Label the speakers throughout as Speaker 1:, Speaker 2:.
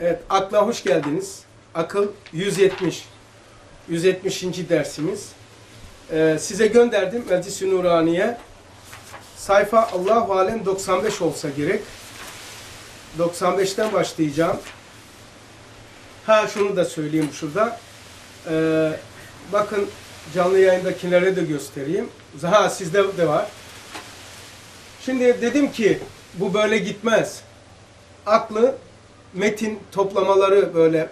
Speaker 1: Evet, akla hoş geldiniz. Akıl 170. 170. dersimiz. Ee, size gönderdim Meclis-i Nuraniye. Sayfa Allahu Alem 95 olsa gerek. 95'ten başlayacağım. Ha şunu da söyleyeyim şurada. Ee, bakın canlı yayındakilere de göstereyim. Ha sizde de var. Şimdi dedim ki bu böyle gitmez. Aklı metin toplamaları böyle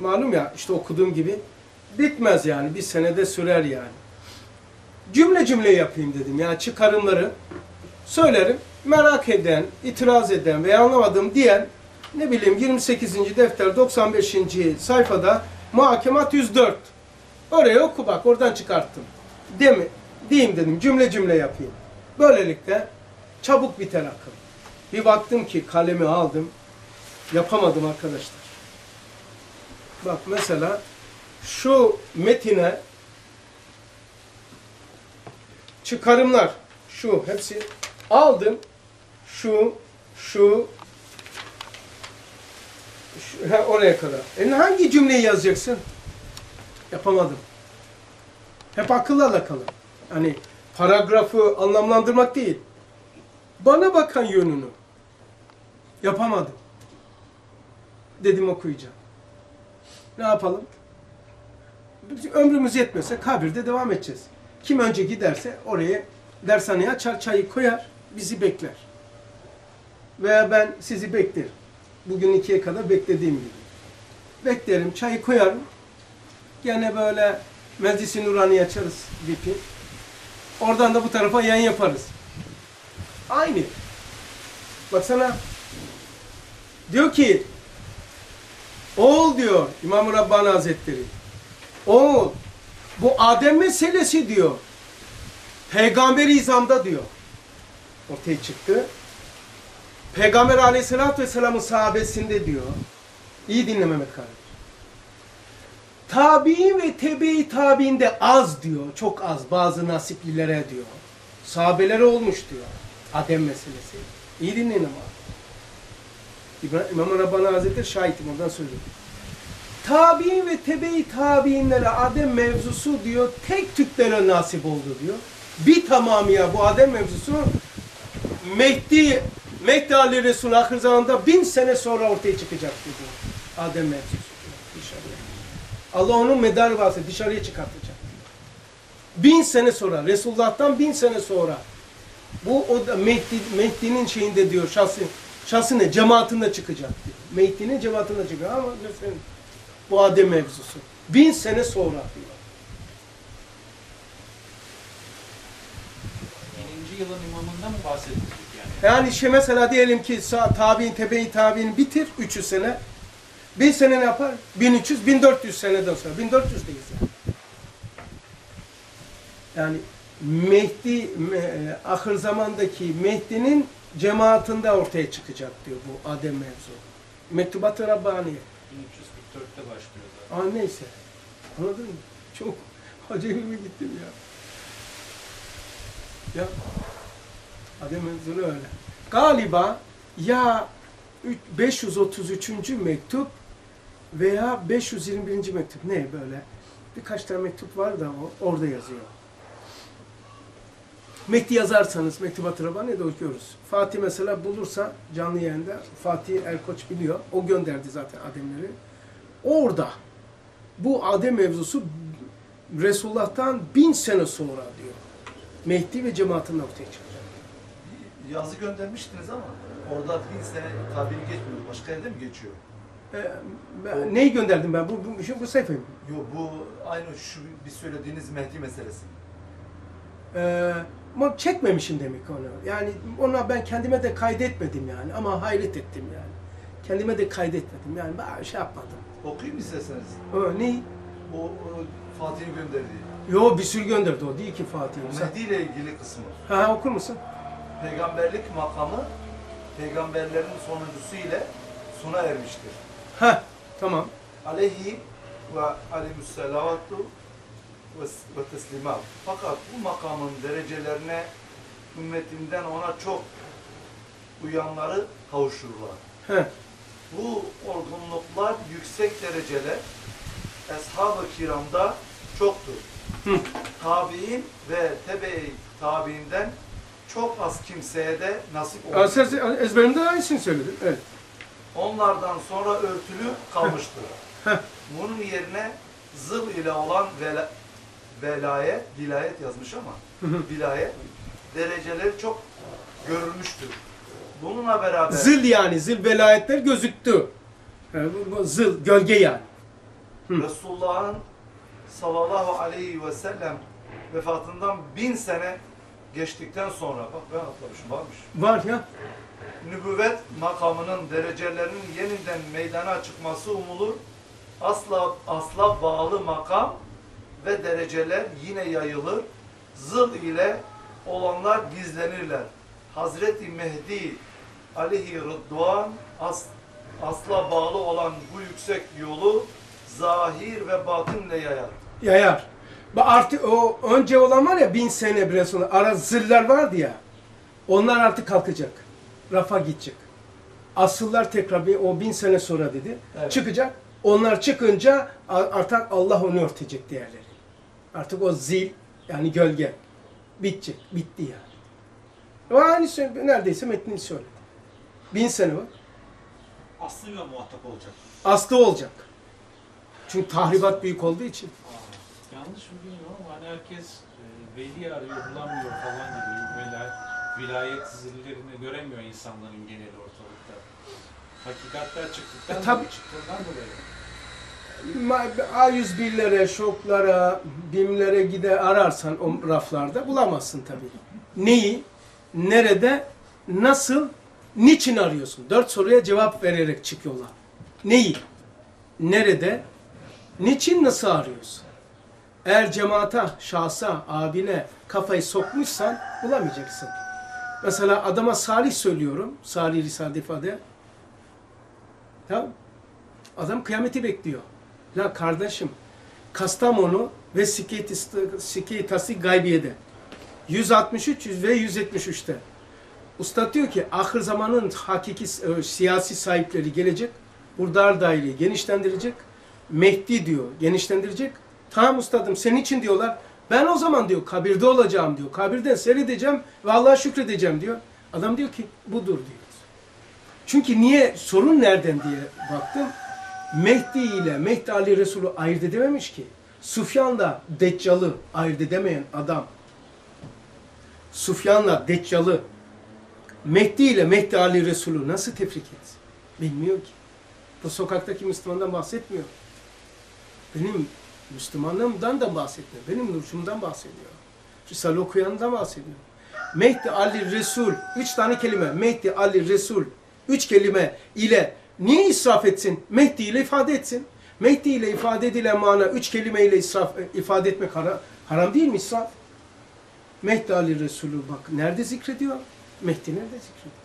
Speaker 1: malum ya işte okuduğum gibi bitmez yani bir senede sürer yani. Cümle cümle yapayım dedim yani çıkarımları söylerim. Merak eden, itiraz eden veya anlamadım diyen ne bileyim 28. defter 95. sayfada muhakemat 104. Oraya oku bak oradan çıkarttım. Demi, diyeyim dedim cümle cümle yapayım. Böylelikle çabuk biter akıl. Bir baktım ki kalemi aldım. Yapamadım arkadaşlar. Bak mesela şu metine çıkarımlar şu hepsi aldım. Şu şu şu, ha, oraya kadar. E hangi cümleyi yazacaksın? Yapamadım. Hep akılla alakalı. Hani paragrafı anlamlandırmak değil. Bana bakan yönünü. Yapamadım. Dedim okuyacağım. Ne yapalım? Ömrümüz yetmese kabirde devam edeceğiz. Kim önce giderse oraya dershaneye açar çayı koyar, bizi bekler. Veya ben sizi beklerim. Bugün ikiye kadar beklediğim gibi. Beklerim, çayı koyarım. Gene böyle Meclis-i Nuraniye açarız VIP'i. Oradan da bu tarafa yayın yaparız. Aynı. Baksana. Diyor ki Oğul diyor İmam-ı Rabbani Hazretleri. Oğul bu Adem meselesi diyor. Peygamber izamda diyor. Ortaya çıktı. Peygamber aleyhissalatü vesselamın sahabesinde diyor. İyi dinle Mehmet kardeş. Tabi'in ve tebe-i tabi'inde az diyor. Çok az bazı nasiplilere diyor. Sahabelere olmuş diyor. Adem meselesi. İyi dinleyin ama. İmam Rabbani Hazretleri şahitim ondan söylüyorum. Tabi'in ve tebe-i tabi'inlere Adem mevzusu diyor tek tüklere nasip oldu diyor. Bir tamamıya bu Adem mevzusu Mehdi Mehdi Ali Resul ahir zamanda bin sene sonra ortaya çıkacak diyor. Adem mevzusu dışarıya. Allah onun medarı varsa dışarıya çıkartacak. Bin sene sonra, Resulullah'tan bin sene sonra bu o da Mehdi, Mehdi'nin şeyinde diyor şahsı, şahsı ne? Cemaatinde çıkacak diyor. Mehdi'nin cemaatinde çıkacak ama mesela bu Adem mevzusu. Bin sene sonra diyor.
Speaker 2: Bininci yılın imamından mı bahsettik yani?
Speaker 1: Yani şey mesela diyelim ki tabi'in, tebe-i tabi'in bitir 300 sene. Bir sene ne yapar? 1300, 1400 seneden sonra. 1400'deyiz yani. Yani Mehdi, me, ahir zamandaki Mehdi'nin cemaatinde ortaya çıkacak diyor bu Adem mevzu. Mektubat-ı Rabbaniye.
Speaker 2: 1344'te başlıyor zaten.
Speaker 1: Aa neyse. Anladın mı? Çok acayip gittim ya. Ya Adem mevzunu öyle. Galiba ya üç- 533. mektup veya 521. mektup. Ne böyle? Birkaç tane mektup var da orada yazıyor. Mekti yazarsanız Mektubat-ı Rabbani'de okuyoruz. Fatih mesela bulursa canlı yayında Fatih Erkoç biliyor. O gönderdi zaten Ademleri. Orada bu Adem mevzusu Resulullah'tan bin sene sonra diyor. Mehdi ve cemaatinin ortaya çıkacak.
Speaker 3: Yazı göndermiştiniz ama orada bir sene tabiri geçmiyor. Başka yerde mi geçiyor?
Speaker 1: Ee, ben, neyi gönderdim ben? Bu, bu, şu, bu sayfayı mı?
Speaker 3: Yok bu aynı şu bir söylediğiniz Mehdi meselesi.
Speaker 1: Ee, ama çekmemişim demek onu. Yani ona ben kendime de kaydetmedim yani. Ama hayret ettim yani. Kendime de kaydetmedim yani. Ben şey yapmadım.
Speaker 3: Okuyayım isterseniz.
Speaker 1: O, ne?
Speaker 3: O, o Fatih'in gönderdiği.
Speaker 1: Yo bir sürü gönderdi o değil ki Fatih.
Speaker 3: Mehdi ile ilgili kısmı.
Speaker 1: Ha okur musun?
Speaker 3: Peygamberlik makamı peygamberlerin sonuncusu ile sona ermiştir.
Speaker 1: Ha tamam.
Speaker 3: Aleyhi ve aleykümselavatu ve, teslimat. Fakat bu makamın derecelerine ümmetinden ona çok uyanları kavuşurlar. Bu olgunluklar yüksek dereceler Eshab-ı kiramda çoktur.
Speaker 1: Hı.
Speaker 3: Tabi'in ve tebe-i tabi'inden çok az kimseye de nasip oldu.
Speaker 1: Sen ezberimde aynısını söyledin. Evet.
Speaker 3: Onlardan sonra örtülü kalmıştır. Bunun yerine zıl ile olan vela, velayet, vilayet yazmış ama vilayet dereceleri çok görülmüştür. Bununla beraber
Speaker 1: Zil yani, zil velayetler gözüktü. Zil, gölge yani. Hı.
Speaker 3: Resulullah'ın sallallahu aleyhi ve sellem vefatından bin sene geçtikten sonra, bak ben atlamışım varmış.
Speaker 1: Var ya.
Speaker 3: Nübüvvet makamının derecelerinin yeniden meydana çıkması umulur. Asla asla bağlı makam ve dereceler yine yayılır. Zıl ile olanlar gizlenirler. Hazreti Mehdi aleyhi rıdvan as, asla bağlı olan bu yüksek yolu zahir ve batınle yayar.
Speaker 1: Yayar. Artık o önce olan var ya bin sene bile sonra ara ziller vardı ya. Onlar artık kalkacak. Rafa gidecek. Asıllar tekrar bir o bin sene sonra dedi.
Speaker 3: Evet.
Speaker 1: Çıkacak. Onlar çıkınca artık Allah onu örtecek diğerleri. Artık o zil yani gölge bitecek. Bitti yani. O aynı şey, neredeyse metnini söyledi. Bin sene var.
Speaker 4: Aslıyla muhatap olacak.
Speaker 1: Aslı olacak. Çünkü tahribat büyük olduğu için.
Speaker 2: Aa, yanlış mı bilmiyorum ama hani herkes e, veli arıyor bulamıyor falan gibi. Velayet, vilayet zillerini göremiyor insanların geneli ortalıkta. Hakikatler çıktıktan
Speaker 1: E, tabii.
Speaker 2: çıktığından dolayı.
Speaker 1: Ma- A101'lere, şoklara, BİM'lere gide ararsan o raflarda bulamazsın tabii. Neyi, nerede, nasıl, niçin arıyorsun? Dört soruya cevap vererek çıkıyorlar. Neyi, nerede, niçin, nasıl arıyorsun? Eğer cemaata, şahsa, abine kafayı sokmuşsan bulamayacaksın. Mesela adama salih söylüyorum, salih risale ifade. Tamam Adam kıyameti bekliyor. La kardeşim, Kastamonu ve Sikitasi Gaybiye'de. 163 ve 173'te. Usta diyor ki ahir zamanın hakiki e, siyasi sahipleri gelecek. Hurdar daireyi genişlendirecek. Mehdi diyor genişlendirecek. Tamam ustadım senin için diyorlar. Ben o zaman diyor kabirde olacağım diyor. Kabirden seyredeceğim ve Allah'a şükredeceğim diyor. Adam diyor ki budur diyor. Çünkü niye sorun nereden diye baktım. Mehdi ile Mehdi Ali Resulü ayırt edememiş ki. Sufyan'la Deccal'ı ayırt edemeyen adam. Sufyan'la Deccal'ı Mehdi ile Mehdi Ali Resulü nasıl tefrik etsin? Bilmiyor ki. Bu sokaktaki Müslümandan bahsetmiyor. Benim Müslümanlığımdan da bahsetmiyor. Benim nurşumdan bahsediyor. Risale okuyandan bahsediyor. Mehdi Ali Resul. Üç tane kelime. Mehdi Ali Resul. Üç kelime ile niye israf etsin? Mehdi ile ifade etsin. Mehdi ile ifade edilen mana üç kelime ile israf, e, ifade etmek haram, haram değil mi israf? Mehdi Ali Resulü bak nerede zikrediyor? Mehdi nerede zikrediyor?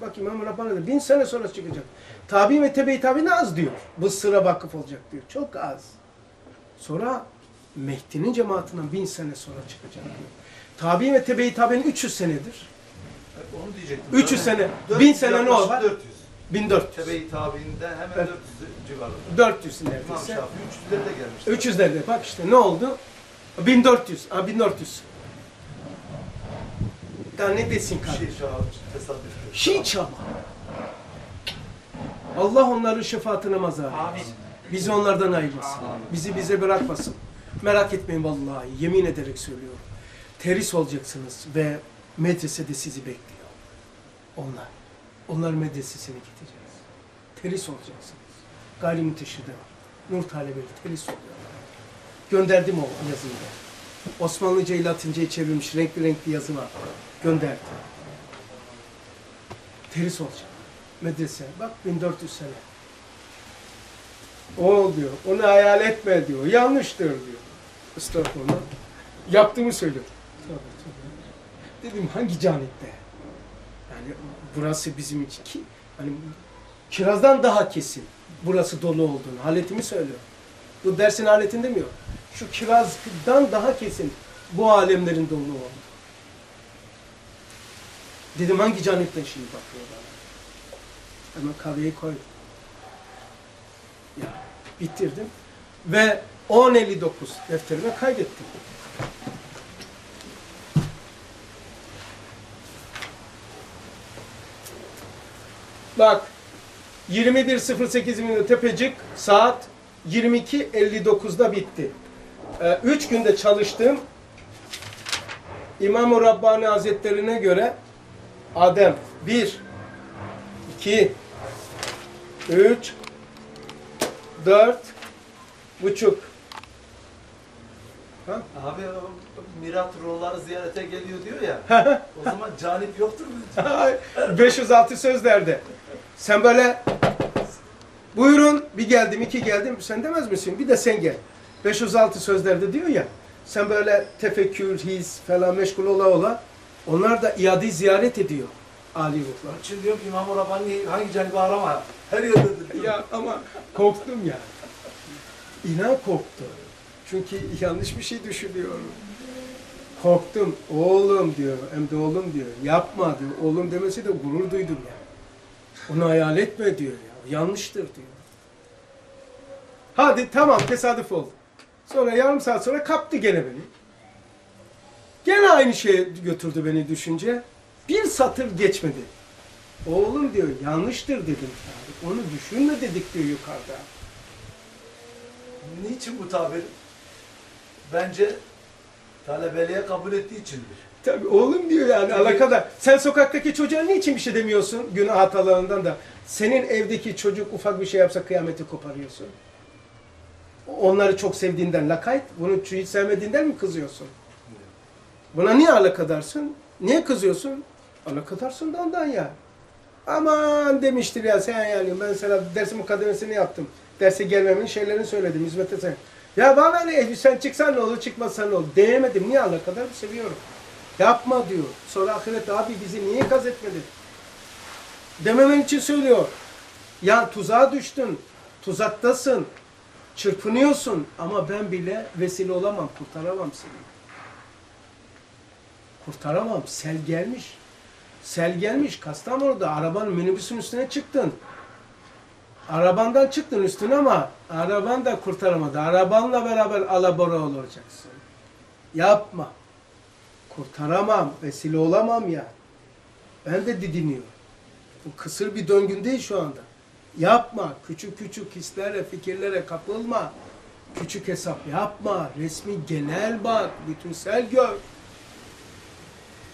Speaker 1: Bak İmam Rabbani bin sene sonra çıkacak. Tabi ve tebe-i tabi ne az diyor. Bu sıra vakıf olacak diyor. Çok az. Sonra Mehdi'nin cemaatinden bin sene sonra çıkacak diyor. Tabi ve tebe-i tabi'nin 300 senedir.
Speaker 3: Onu diyecektim.
Speaker 1: 300
Speaker 3: Zaten
Speaker 1: sene,
Speaker 3: 400,
Speaker 1: 1000 sene ne var?
Speaker 3: 400.
Speaker 1: 1400.
Speaker 3: Tebe-i tabiinden hemen
Speaker 1: Evet.
Speaker 3: 400 civarında.
Speaker 1: 400
Speaker 3: İmam
Speaker 1: neredeyse.
Speaker 3: Şafii 300'lere de gelmişti.
Speaker 1: 300'lerde bak işte ne oldu? 1400. Ha 1400. Daha ne desin
Speaker 3: Bir
Speaker 1: kardeşim?
Speaker 3: şey şahı tesadüf.
Speaker 1: Ama. Allah onların şefaatine mazhar
Speaker 4: Amin.
Speaker 1: Bizi onlardan ayırmasın.
Speaker 3: Amin.
Speaker 1: Bizi bize bırakmasın. Merak etmeyin vallahi. Yemin ederek söylüyorum. Teris olacaksınız ve medresede sizi bekliyor. Onlar. Onlar medresesine gideceğiz. Teris olacaksınız. Gayrimüteşhide var. Nur talebeleri teris oluyorlar. Gönderdim o yazıyı da. Osmanlıca ile Latinceye çevrilmiş renkli renkli yazı var. Gönderdim. Teris olacak. Medrese. Bak 1400 sene. O diyor. Onu hayal etme diyor. Yanlıştır diyor. Estağfurullah. Yaptığımı söylüyor. Dedim hangi canipte? Burası bizim için ki hani kirazdan daha kesin burası dolu olduğunu haletimi söylüyor. Bu dersin haletini demiyor. Şu kirazdan daha kesin bu alemlerin dolu olduğunu. Dedim hangi canipten şimdi bakıyor bana. Hemen kahveyi koydum. bitirdim. Ve 10.59 defterime kaydettim. Bak 21.08 minut tepecik saat 22.59'da bitti. 3 günde çalıştım. İmam-ı Rabbani Hazretlerine göre Adem 1 2 3 4 buçuk
Speaker 3: Abi o Mirat ruhları ziyarete geliyor diyor ya. o zaman canip yoktur mu?
Speaker 1: 506 sözlerde. Sen böyle buyurun bir geldim iki geldim sen demez misin? Bir de sen gel. 506 sözlerde diyor ya sen böyle tefekkür, his falan meşgul ola ola onlar da iade ziyaret ediyor Ali ruhlar.
Speaker 3: İçin diyorum İmam-ı Rabbani hangi canibi arama. Her diyor.
Speaker 1: Ya ama korktum ya. İnan korktum. Çünkü yanlış bir şey düşünüyorum. Korktum. Oğlum diyor. Hem de oğlum diyor. Yapma diyor. Oğlum demesi de gurur duydum ya. Onu hayal etme diyor ya. Yanlıştır diyor. Hadi tamam tesadüf oldu. Sonra yarım saat sonra kaptı gene beni. Gene aynı şeye götürdü beni düşünce. Bir satır geçmedi. Oğlum diyor yanlıştır dedim. Onu düşünme dedik diyor yukarıda.
Speaker 3: Niçin bu tabir? Bence talebeliğe kabul ettiği içindir.
Speaker 1: Tabii oğlum diyor yani alakadar. Sen sokaktaki çocuğa niçin bir şey demiyorsun günah hatalarından da? Senin evdeki çocuk ufak bir şey yapsa kıyameti koparıyorsun. Onları çok sevdiğinden lakayt, bunu hiç sevmediğinden mi kızıyorsun? Buna niye alakadarsın? Niye kızıyorsun? Alakadarsın da ondan ya. Aman demiştir ya sen yani ben sana dersin mukaddemesini yaptım. Derse gelmemin şeylerini söyledim hizmete sen. Ya bana ne sen çıksan ne olur çıkmazsan ne olur. Diyemedim niye alakadar seviyorum. Yapma diyor. Sonra ahirette abi bizi niye ikaz etmedin? Dememen için söylüyor. Ya tuzağa düştün. Tuzaktasın. Çırpınıyorsun. Ama ben bile vesile olamam. Kurtaramam seni. Kurtaramam. Sel gelmiş. Sel gelmiş. Kastamonu'da arabanın minibüsün üstüne çıktın. Arabandan çıktın üstüne ama araban da kurtaramadı. Arabanla beraber alabora olacaksın. Yapma. Kurtaramam, vesile olamam ya. Ben de didiniyorum. Bu kısır bir döngündeyiz şu anda. Yapma, küçük küçük hislere, fikirlere kapılma. Küçük hesap yapma, resmi genel bak, bütünsel gör.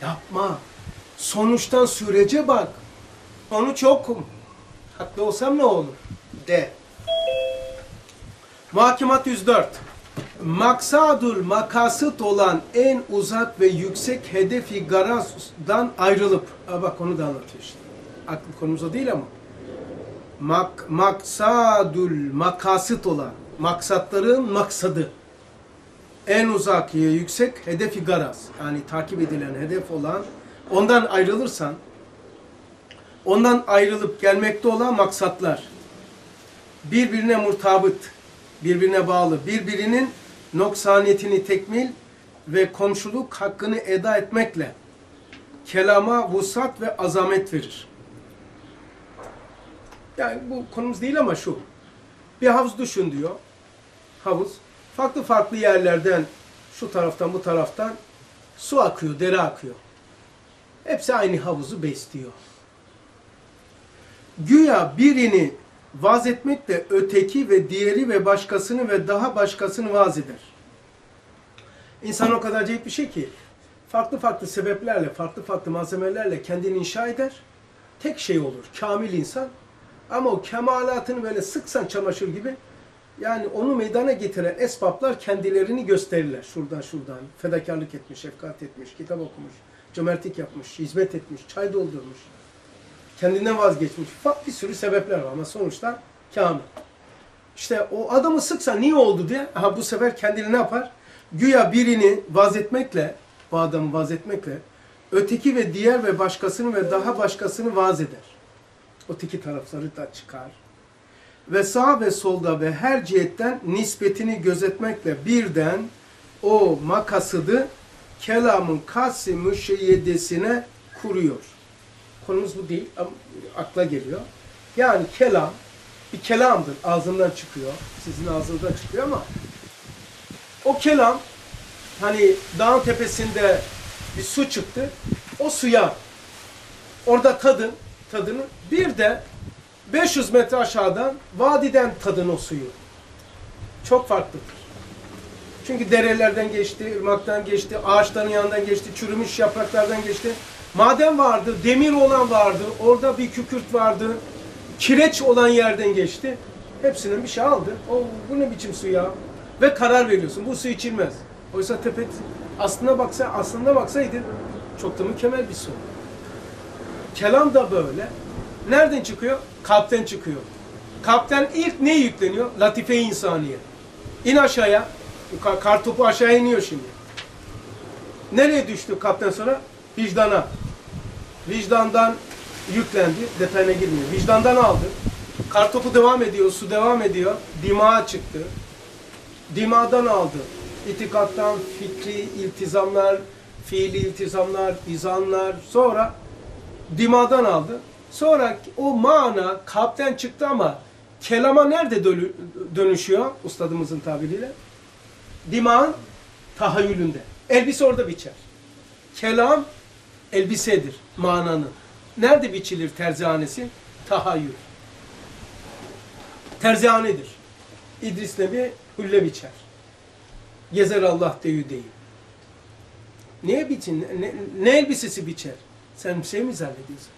Speaker 1: Yapma. Sonuçtan sürece bak. Sonuç yokum. Haklı olsam ne olur? De. Muhakemat 104. Maksadul makasıt olan en uzak ve yüksek hedefi garazdan ayrılıp, ha bak onu da anlatıyor işte. Aklı konumuz o değil ama. Mak, maksadul makasıt olan, maksatların maksadı. En uzak ve yüksek hedefi garaz. Yani takip edilen hedef olan, ondan ayrılırsan, ondan ayrılıp gelmekte olan maksatlar birbirine murtabıt, birbirine bağlı, birbirinin noksaniyetini tekmil ve komşuluk hakkını eda etmekle kelama vusat ve azamet verir. Yani bu konumuz değil ama şu. Bir havuz düşün diyor. Havuz. Farklı farklı yerlerden şu taraftan bu taraftan su akıyor, dere akıyor. Hepsi aynı havuzu besliyor. Güya birini vaz etmekle öteki ve diğeri ve başkasını ve daha başkasını vaz eder. İnsan o kadar acayip bir şey ki farklı farklı sebeplerle, farklı farklı malzemelerle kendini inşa eder. Tek şey olur. Kamil insan. Ama o kemalatını böyle sıksan çamaşır gibi yani onu meydana getiren esbaplar kendilerini gösterirler. Şuradan şuradan. Fedakarlık etmiş, şefkat etmiş, kitap okumuş, cömertlik yapmış, hizmet etmiş, çay doldurmuş. Kendinden vazgeçmiş. Fa- Bir sürü sebepler var ama sonuçta kamil. İşte o adamı sıksa niye oldu diye aha bu sefer kendini ne yapar? Güya birini vaz etmekle, bu adamı vaz etmekle öteki ve diğer ve başkasını ve daha başkasını vaz eder. Öteki tarafları da çıkar. Ve sağ ve solda ve her cihetten nispetini gözetmekle birden o makasıdı kelamın kasi müşeyyedesine kuruyor. Konumuz bu değil ama akla geliyor. Yani kelam bir kelamdır. Ağzından çıkıyor. Sizin ağzınızdan çıkıyor ama o kelam hani dağın tepesinde bir su çıktı. O suya orada tadın, tadını bir de 500 metre aşağıdan vadiden tadın o suyu. Çok farklıdır. Çünkü derelerden geçti, ırmaktan geçti, ağaçların yanından geçti, çürümüş yapraklardan geçti. Maden vardı, demir olan vardı, orada bir kükürt vardı, kireç olan yerden geçti. Hepsinden bir şey aldı. O bu ne biçim su ya? Ve karar veriyorsun. Bu su içilmez. Oysa tepe aslına baksa aslında baksaydı çok da mükemmel bir su. Kelam da böyle. Nereden çıkıyor? Kalpten çıkıyor. Kalpten ilk ne yükleniyor? Latife-i insaniye. İn aşağıya. Ka- Kar topu aşağı iniyor şimdi. Nereye düştü kalpten sonra? Vicdana. Vicdandan yüklendi. Detayına girmiyor. Vicdandan aldı. Kar topu devam ediyor. Su devam ediyor. Dimağa çıktı. Dimadan aldı. İtikattan fikri iltizamlar, fiili iltizamlar, izanlar. Sonra dimadan aldı. Sonra o mana kalpten çıktı ama kelama nerede dönüşüyor ustadımızın tabiriyle? Dimağın tahayyülünde. Elbise orada biçer. Kelam elbisedir mananın. Nerede biçilir terzihanesi? Tahayyül. Terzihanedir. İdris Nebi hülle biçer. Gezer Allah deyü değil. Neye biçin? Ne, ne elbisesi biçer? Sen bir şey mi zannediyorsun?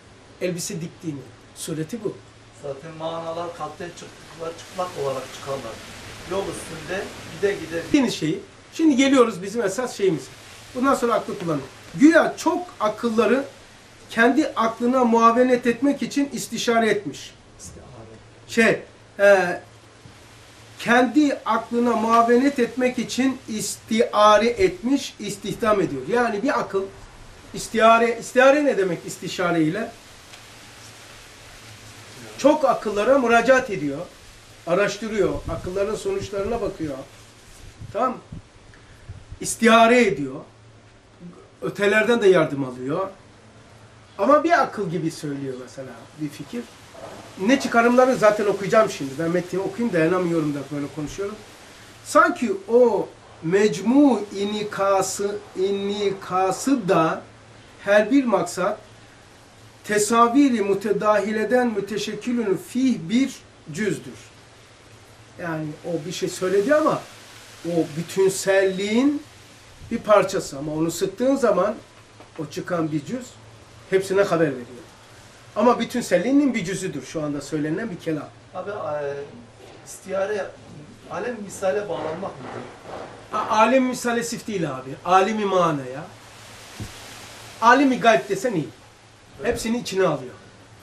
Speaker 1: Elbise diktiğini. Sureti bu.
Speaker 3: Zaten manalar kalpten çıktıklar, çıplak olarak çıkarlar. Yol üstünde gide gide
Speaker 1: Dediğiniz şeyi. Şimdi geliyoruz bizim esas şeyimiz. Bundan sonra aklı kullanın. Güya çok akılları kendi aklına muavenet etmek için istişare etmiş. Şey, e, kendi aklına muavenet etmek için istiare etmiş, istihdam ediyor. Yani bir akıl istihare, istihare ne demek istişare ile? Çok akıllara müracaat ediyor, araştırıyor, akılların sonuçlarına bakıyor. Tamam? İstihare ediyor. Ötelerden de yardım alıyor. Ama bir akıl gibi söylüyor mesela bir fikir. Ne çıkarımları zaten okuyacağım şimdi. Ben metni okuyayım dayanamıyorum da böyle konuşuyorum. Sanki o mecmu inikası, inikası da her bir maksat tesaviri mütedahileden müteşekkilün fih bir cüzdür. Yani o bir şey söyledi ama o bütünselliğin bir parçası ama onu sıktığın zaman o çıkan bir cüz hepsine haber veriyor. Ama bütünselliğinin bir cüzüdür şu anda söylenen bir kelam.
Speaker 3: Abi e, istiyare alem misale bağlanmak mıdır?
Speaker 1: A- Alim misale sif değil abi. Alimi manaya. Alimi gayb desen iyi. Hepsini içine alıyor.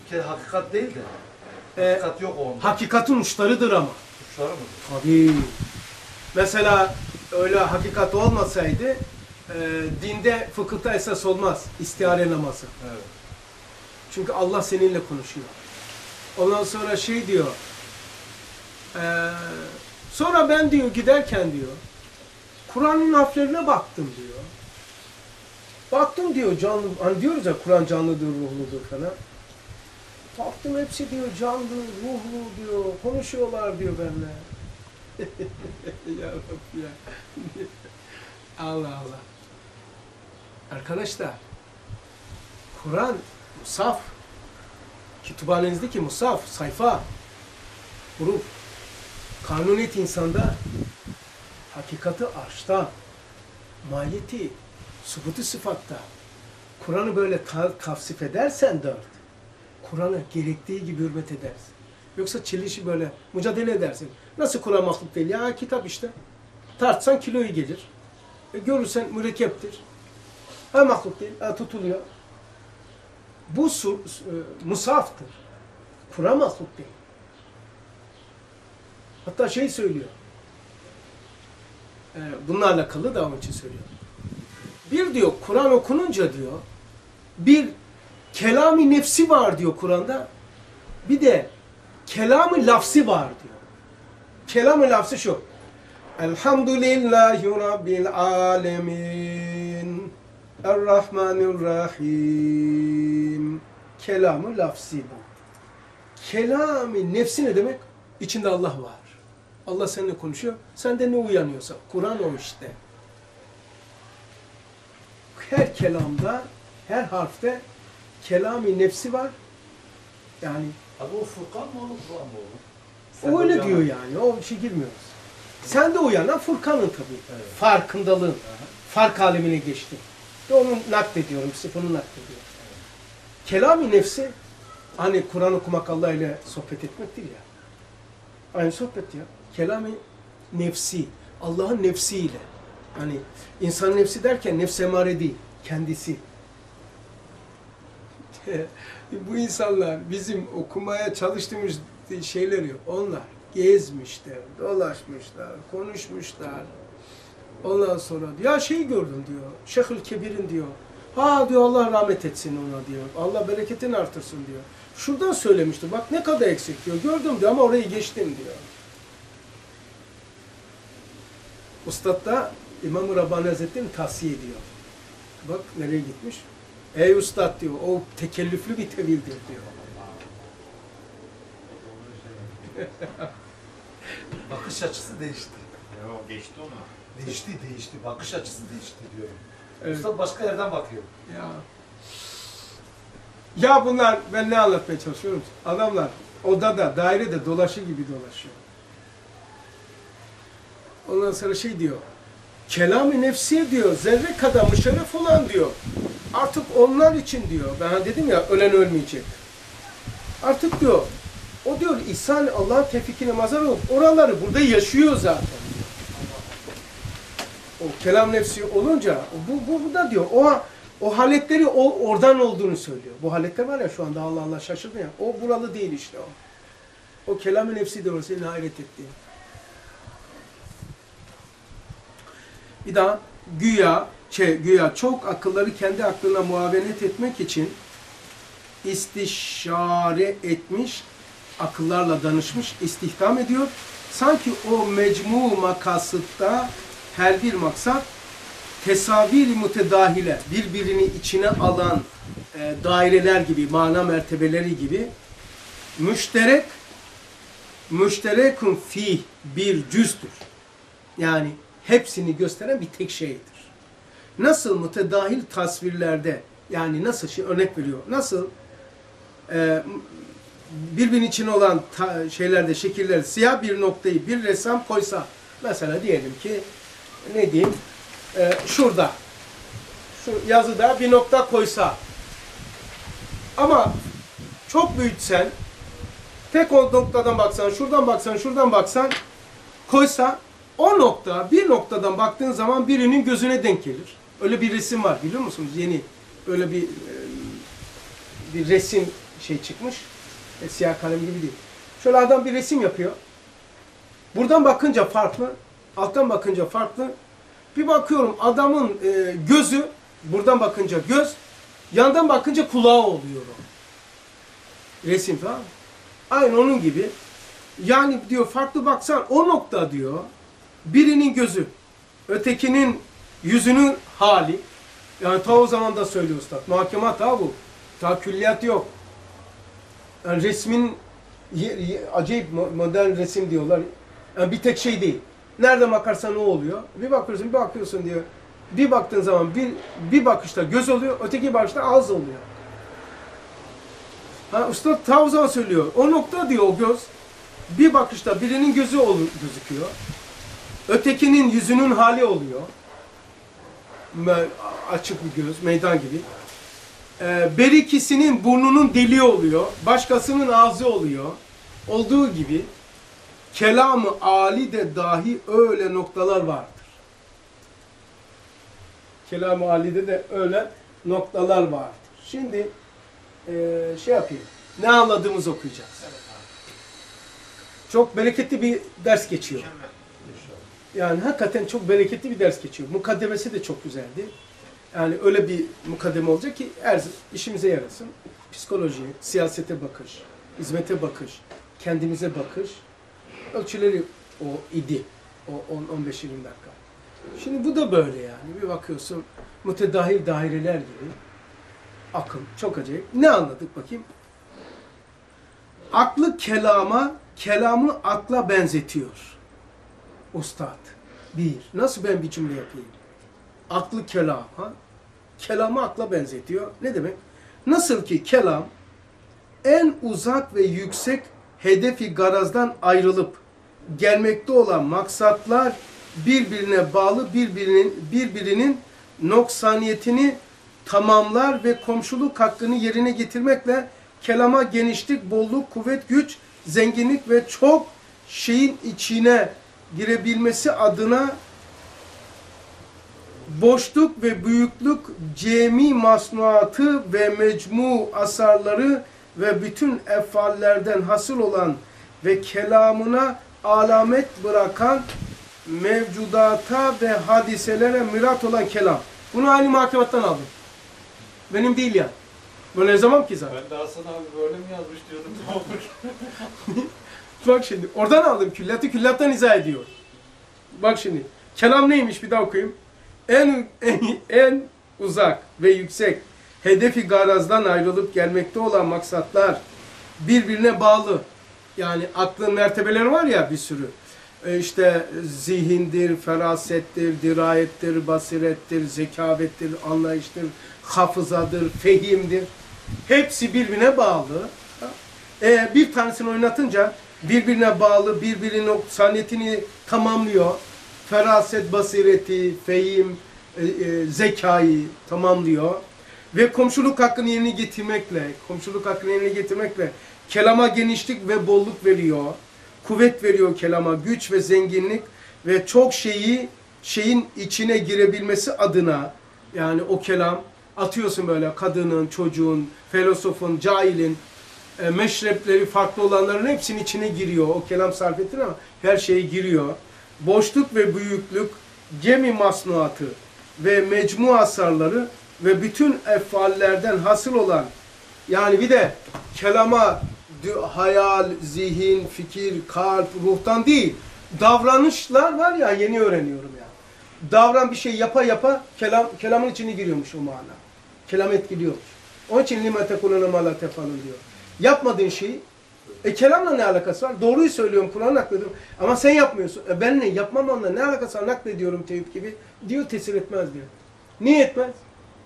Speaker 3: Bir kere hakikat değil de.
Speaker 1: Ee,
Speaker 3: Hakikat yok onda.
Speaker 1: hakikatin uçlarıdır ama.
Speaker 3: Uçları mı?
Speaker 1: Tabii. Mesela öyle hakikat olmasaydı e, dinde fıkıhta esas olmaz istihare namazı.
Speaker 3: Evet.
Speaker 1: Çünkü Allah seninle konuşuyor. Ondan sonra şey diyor. e, sonra ben diyor giderken diyor Kur'an'ın harflerine baktım diyor. Baktım diyor canlı, hani diyoruz ya Kur'an canlıdır, ruhludur falan. Baktım hepsi diyor canlı, ruhlu diyor, konuşuyorlar diyor benimle. Ya Rabbi ya. Allah Allah. Arkadaşlar, Kur'an, musaf, kütüphanenizdeki musaf, sayfa, huruf, kanuniyet insanda, hakikati arşta, mahiyeti, subutu sıfatta, Kur'an'ı böyle ta- tavsif edersen dört, Kur'an'ı gerektiği gibi hürmet edersin. Yoksa çelişi böyle mücadele edersin. Nasıl Kur'an mahluk değil? Ya kitap işte. Tartsan kiloyu gelir. E, görürsen mürekkeptir. Ha mahluk değil, ha tutuluyor. Bu su, e, musaftır. Kur'an mahluk değil. Hatta şey söylüyor. E, bununla alakalı da onun için söylüyor. Bir diyor Kur'an okununca diyor bir kelami nefsi var diyor Kur'an'da. Bir de kelamı lafsi var diyor. Kelamı lafsi şu. Elhamdülillahi Rabbil alemin. Errahmanirrahim. Kelamı lafsi bu. Kelami nefsi ne demek? İçinde Allah var. Allah seninle konuşuyor. Sende ne uyanıyorsa. Kur'an o işte. Her kelamda, her harfte kelami nefsi var. Yani
Speaker 4: Abi o Furkan mı olur, Kur'an mı olur?
Speaker 3: Sen
Speaker 1: o
Speaker 3: de
Speaker 1: öyle
Speaker 3: uyanan-
Speaker 1: diyor yani. O bir şey girmiyoruz. Sende uyanan Furkan'ın tabii.
Speaker 4: Evet.
Speaker 1: Farkındalığın.
Speaker 4: Aha.
Speaker 1: Fark alemine geçti. Ve onu naklediyorum, sıfırını naklediyorum. Kelami nefsi, hani Kur'an okumak Allah ile sohbet etmektir ya. Aynı sohbet ya. Kelami nefsi, Allah'ın nefsiyle. Hani insan nefsi derken nefs emare değil, kendisi. Bu insanlar bizim okumaya çalıştığımız şeyleri onlar gezmişler, dolaşmışlar, konuşmuşlar. Ondan sonra ya şey gördüm diyor, Şeyhül Kebir'in diyor. Ha diyor Allah rahmet etsin ona diyor. Allah bereketini artırsın diyor. Şuradan söylemişti bak ne kadar eksik diyor. Gördüm diyor ama orayı geçtim diyor. Ustad da İmam-ı Rabbani Hazretleri'ni tavsiye ediyor. Bak nereye gitmiş. Ey ustad diyor, o tekellüflü bir tevildir diyor.
Speaker 3: Bakış açısı değişti.
Speaker 4: O geçti ona.
Speaker 3: Değişti, değişti. Bakış açısı değişti diyorum.
Speaker 1: Evet.
Speaker 3: Usta başka yerden bakıyor.
Speaker 1: Ya. Ya bunlar ben ne anlatmaya çalışıyorum? Adamlar odada, dairede dolaşır gibi dolaşıyor. Ondan sonra şey diyor. Kelam-ı nefsi diyor, zerre kadar müşerref olan diyor. Artık onlar için diyor. Ben dedim ya ölen ölmeyecek. Artık diyor, o diyor İhsan Allah'ın tevfikine mazhar olup oraları burada yaşıyor zaten. O kelam nefsi olunca bu, bu, bu da diyor o o haletleri o oradan olduğunu söylüyor. Bu haletler var ya şu anda Allah Allah şaşırdı ya. O buralı değil işte o. O kelam-ı nefsi de orası hayret etti. Bir daha güya şey, güya çok akılları kendi aklına muavenet etmek için istişare etmiş, akıllarla danışmış, istihdam ediyor. Sanki o mecmu makasıtta her bir maksat tesavir mutedahile, birbirini içine alan e, daireler gibi, mana mertebeleri gibi müşterek müşterekun fih bir cüzdür. Yani hepsini gösteren bir tek şeydir. Nasıl mutedahil tasvirlerde yani nasıl şey örnek veriyor. Nasıl e, birbirinin içine olan ta- şeylerde şekiller siyah bir noktayı bir ressam koysa mesela diyelim ki ne diyeyim e, şurada şu yazıda bir nokta koysa ama çok büyütsen tek o noktadan baksan şuradan baksan şuradan baksan koysa o nokta bir noktadan baktığın zaman birinin gözüne denk gelir. Öyle bir resim var biliyor musunuz? Yeni öyle bir e, bir resim şey çıkmış. E, siyah kalem gibi değil. Şöyle adam bir resim yapıyor. Buradan bakınca farklı, alttan bakınca farklı. Bir bakıyorum adamın e, gözü, buradan bakınca göz, yandan bakınca kulağı oluyor o. Resim mı? Aynı onun gibi. Yani diyor farklı baksan o nokta diyor, birinin gözü, ötekinin yüzünün hali. Yani ta o zaman da söylüyor usta. Muhakemat ha bu. Ta külliyat yok. Yani resmin acayip mo- modern resim diyorlar. Yani bir tek şey değil. Nerede bakarsan o oluyor. Bir bakıyorsun, bir bakıyorsun diyor. Bir baktığın zaman bir bir bakışta göz oluyor, öteki bakışta ağız oluyor. Ha usta ta o zaman söylüyor. O nokta diyor o göz. Bir bakışta birinin gözü olur, gözüküyor. Ötekinin yüzünün hali oluyor. Açık bir göz, meydan gibi. Ee, berikisinin burnunun deliği oluyor. Başkasının ağzı oluyor. Olduğu gibi kelamı Ali de dahi öyle noktalar vardır. Kelamı Ali'de de öyle noktalar vardır. Şimdi eee, şey yapayım. Ne anladığımızı okuyacağız. Çok bereketli bir ders geçiyor. Yani hakikaten çok bereketli bir ders geçiyor. Mukaddemesi de çok güzeldi. Yani öyle bir mukaddeme olacak ki her işimize yarasın. Psikoloji, siyasete bakış, hizmete bakış, kendimize bakış ölçüleri o idi. O 10-15-20 dakika. Şimdi bu da böyle yani. Bir bakıyorsun mütedahil daireler gibi. Akıl. Çok acayip. Ne anladık bakayım? Aklı kelama kelamı akla benzetiyor. Ustad. Bir. Nasıl ben bir cümle yapayım? Aklı kelam. Ha? Kelamı akla benzetiyor. Ne demek? Nasıl ki kelam en uzak ve yüksek hedefi garazdan ayrılıp gelmekte olan maksatlar birbirine bağlı birbirinin birbirinin noksaniyetini tamamlar ve komşuluk hakkını yerine getirmekle kelama genişlik, bolluk, kuvvet, güç, zenginlik ve çok şeyin içine girebilmesi adına boşluk ve büyüklük, cemi masnuatı ve mecmu asarları ve bütün efallerden hasıl olan ve kelamına alamet bırakan mevcudata ve hadiselere mirat olan kelam. Bunu aynı mahkemattan aldım. Benim değil ya. Böyle ne zaman ki zaten.
Speaker 2: Ben de Hasan abi böyle mi yazmış diyordum.
Speaker 1: Bak şimdi oradan aldım külliyatı külliyattan izah ediyor. Bak şimdi kelam neymiş bir daha okuyayım. En, en, en uzak ve yüksek hedefi garazdan ayrılıp gelmekte olan maksatlar birbirine bağlı. Yani aklın mertebeleri var ya bir sürü. E işte zihindir, ferasettir, dirayettir, basirettir, zekavettir, anlayıştır, hafızadır, fehimdir. Hepsi birbirine bağlı. E, bir tanesini oynatınca birbirine bağlı, birbirinin saniyetini tamamlıyor. Feraset, basireti, fehim, e, e, zekayı tamamlıyor. Ve komşuluk hakkını yerine getirmekle, komşuluk hakkını yerine getirmekle kelama genişlik ve bolluk veriyor. Kuvvet veriyor kelama, güç ve zenginlik ve çok şeyi şeyin içine girebilmesi adına yani o kelam atıyorsun böyle kadının, çocuğun, filozofun, cahilin, e, meşrepleri farklı olanların hepsinin içine giriyor. O kelam sarf ettin ama her şeye giriyor. Boşluk ve büyüklük, gemi masnuatı ve mecmu asarları ve bütün efallerden hasıl olan yani bir de kelama hayal, zihin, fikir, kalp, ruhtan değil davranışlar var ya yeni öğreniyorum ya. Davran bir şey yapa yapa kelam, kelamın içine giriyormuş o mana. Kelam etkiliyormuş. Onun için lima tekuluna ma la tefalun diyor. Yapmadığın şeyi e kelamla ne alakası var? Doğruyu söylüyorum, Kur'an naklediyorum. Ama sen yapmıyorsun. E ben ne? Yapmamamla ne alakası var? Naklediyorum teyip gibi. Diyor tesir etmez diyor. Niye etmez?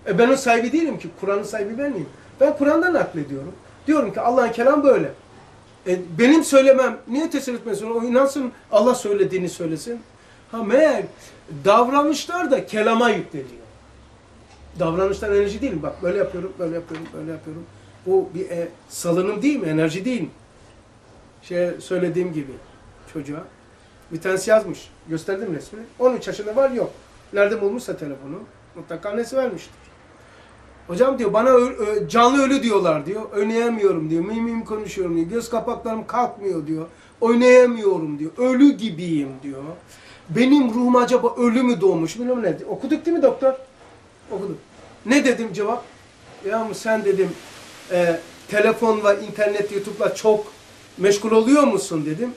Speaker 1: E ben o sahibi değilim ki. Kur'an'ın sahibi ben miyim? Ben Kur'an'dan naklediyorum. Diyorum ki Allah'ın kelam böyle. E benim söylemem niye tesir etmesin? O inansın Allah söylediğini söylesin. Ha meğer davranışlar da kelama yükleniyor. Davranışlar enerji değil mi? Bak böyle yapıyorum, böyle yapıyorum, böyle yapıyorum. Bu bir e, salınım değil mi? Enerji değil mi? Şey söylediğim gibi çocuğa. Bir tanesi yazmış. Gösterdim resmini. 13 yaşında var yok. Nerede bulmuşsa telefonu. Mutlaka annesi vermiştir. Hocam diyor bana ö- canlı ölü diyorlar diyor. Oynayamıyorum diyor. Mim mim konuşuyorum diyor. Göz kapaklarım kalkmıyor diyor. Oynayamıyorum diyor. Ölü gibiyim diyor. Benim ruhum acaba ölü mü doğmuş bilmem ne. Okuduk değil mi doktor? Okuduk. Ne dedim cevap? Ya sen dedim e, telefon ve internet YouTube'la çok meşgul oluyor musun dedim.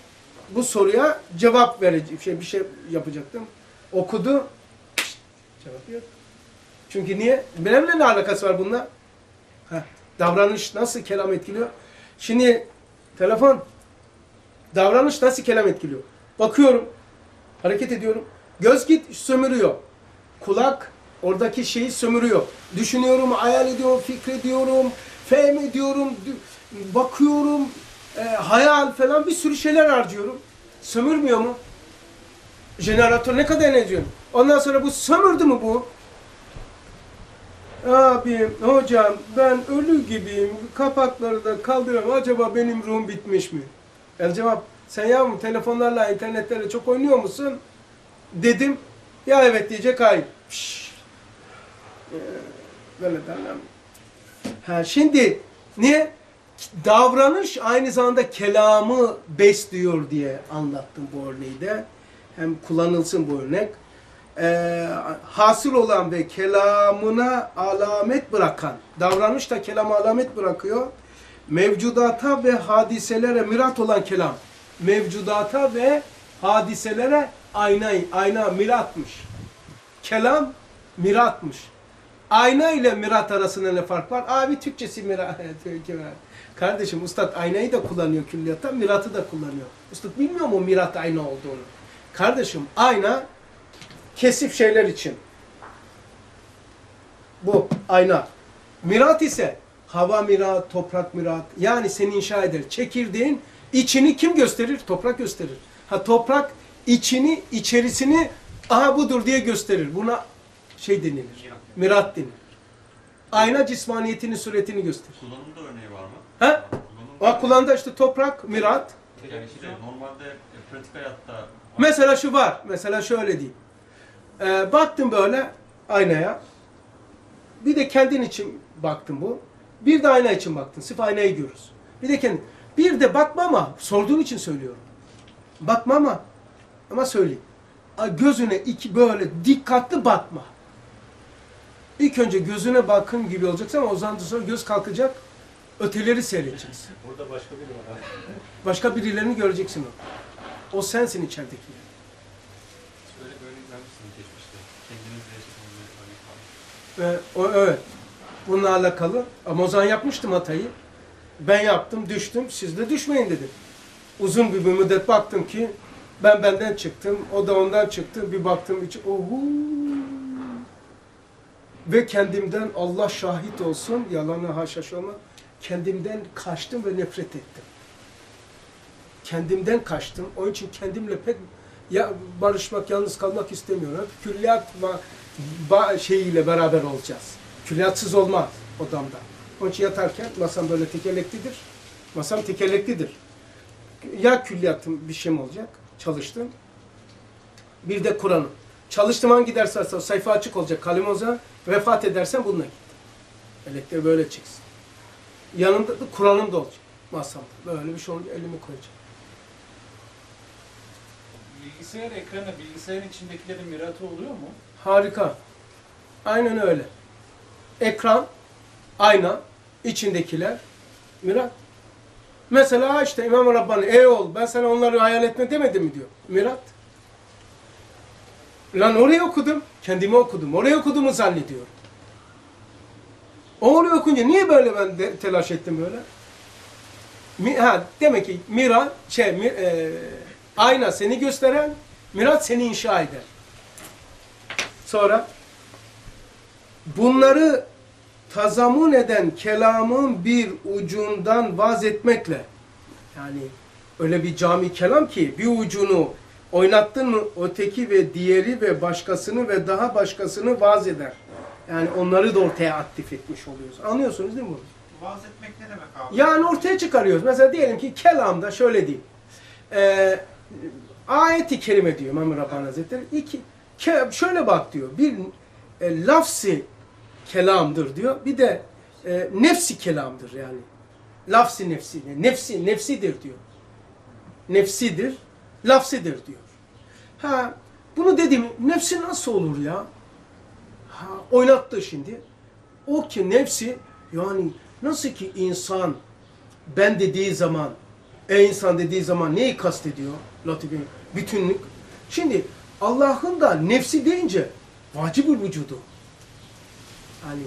Speaker 1: Bu soruya cevap verecek şey bir şey yapacaktım. Okudu. Cevap yok. Çünkü niye? Benimle ne alakası var bununla? Heh, davranış nasıl kelam etkiliyor? Şimdi telefon davranış nasıl kelam etkiliyor? Bakıyorum, hareket ediyorum. Göz git sömürüyor. Kulak oradaki şeyi sömürüyor. Düşünüyorum, hayal ediyorum, fikrediyorum, fehm ediyorum, bakıyorum, e, hayal falan bir sürü şeyler harcıyorum. Sömürmüyor mu? Jeneratör ne kadar enerji? Ondan sonra bu sömürdü mü bu? Abim, hocam ben ölü gibiyim. Kapakları da kaldırıyorum. Acaba benim ruhum bitmiş mi? El cevap, sen yavrum telefonlarla, internetlerle çok oynuyor musun? Dedim. Ya evet diyecek, hayır. Ee, Böyle derler. Ha, şimdi niye? Davranış aynı zamanda kelamı besliyor diye anlattım bu örneği de. Hem kullanılsın bu örnek e, hasıl olan ve kelamına alamet bırakan, davranış da kelama alamet bırakıyor. Mevcudata ve hadiselere mirat olan kelam. Mevcudata ve hadiselere ayna, ayna miratmış. Kelam miratmış. Ayna ile mirat arasında ne fark var? Abi Türkçesi mirat. Kardeşim ustad aynayı da kullanıyor külliyatta, miratı da kullanıyor. Ustad bilmiyor mu mirat ayna olduğunu? Kardeşim ayna kesif şeyler için. Bu ayna. Mirat ise hava mirat, toprak mirat. Yani seni inşa eder. Çekirdeğin içini kim gösterir? Toprak gösterir. Ha toprak içini, içerisini aha budur diye gösterir. Buna şey denilir. Mirat denilir. Ayna cismaniyetini, suretini gösterir.
Speaker 5: Kullanımda örneği var mı?
Speaker 1: Ha?
Speaker 5: Kullanım
Speaker 1: O kullandı işte toprak, mirat.
Speaker 5: yani işte normalde e, pratik hayatta
Speaker 1: Mesela şu var. Mesela şöyle diyeyim. Ee, baktım böyle aynaya. Bir de kendin için baktım bu. Bir de ayna için baktın. Sırf aynayı görürüz. Bir de kendi. Bir de bakma ama sorduğun için söylüyorum. Bakma ama ama söyleyeyim. Gözüne iki böyle dikkatli bakma. İlk önce gözüne bakın gibi olacaksın ama o zaman sonra göz kalkacak. Öteleri seyredeceksin.
Speaker 4: Burada başka biri var.
Speaker 1: Başka birilerini göreceksin o. O sensin içerideki.
Speaker 5: böyle böyle vermişsiniz geçmişte. Kendinizle yaşadığınız örnek var mı?
Speaker 1: Ve o evet. Bununla alakalı. Ama o zaman yapmıştım hatayı. Ben yaptım, düştüm. Siz de düşmeyin dedim. Uzun bir, bir müddet baktım ki ben benden çıktım. O da ondan çıktı. Bir baktım içi. Ohu. Ve kendimden Allah şahit olsun. Yalanı haşhaş olma. Kendimden kaçtım ve nefret ettim. Kendimden kaçtım. Onun için kendimle pek ya barışmak, yalnız kalmak istemiyorum. Hep külliyat ba- şeyiyle beraber olacağız. Külliyatsız olmaz odamda. Onun için yatarken masam böyle tekerleklidir. Masam tekerleklidir. Ya külliyatım bir şeyim olacak. Çalıştım. Bir de Kur'an'ım. Çalıştım hangi ders varsa sayfa açık olacak. Kalem olacak. Vefat edersen bununla git. Melekler böyle çıksın. Yanımda da Kur'an'ım da olacak. Masamda. Böyle bir şey olunca elimi koyacağım.
Speaker 2: Bilgisayar ekranı, bilgisayarın içindekilerin miratı oluyor mu?
Speaker 1: Harika. Aynen öyle. Ekran, ayna, içindekiler, mirat. Mesela işte İmam Rabbani, ey oğul ben sana onları hayal etme demedim mi diyor. Mirat. Lan oraya okudum, kendimi okudum. Oraya okuduğumu zannediyorum. O oraya okunca niye böyle ben de telaş ettim böyle? Ha, demek ki mira, şey, mi, e, ayna seni gösteren, mirat seni inşa eder. Sonra bunları tazamun eden kelamın bir ucundan vaz etmekle yani öyle bir cami kelam ki bir ucunu oynattın mı öteki ve diğeri ve başkasını ve daha başkasını vaz eder. Yani onları da ortaya aktif etmiş oluyoruz. Anlıyorsunuz değil mi bunu?
Speaker 4: Vaaz etmek ne demek abi?
Speaker 1: Yani ortaya çıkarıyoruz. Mesela diyelim ki kelamda şöyle diyeyim. Ee, ayeti kerime diyor İmam Rabbani Hazretleri. İki, ke, şöyle bak diyor. Bir e, lafsi kelamdır diyor. Bir de e, nefsi kelamdır yani. Lafsi nefsi. Nefsi, nefsidir diyor. Nefsidir, lafsidir diyor. Ha, bunu dedim, nefsi nasıl olur ya? Ha, oynattı şimdi. O ki nefsi yani nasıl ki insan ben dediği zaman ey insan dediği zaman neyi kastediyor? Latife bütünlük. Şimdi Allah'ın da nefsi deyince vacibül vücudu. Yani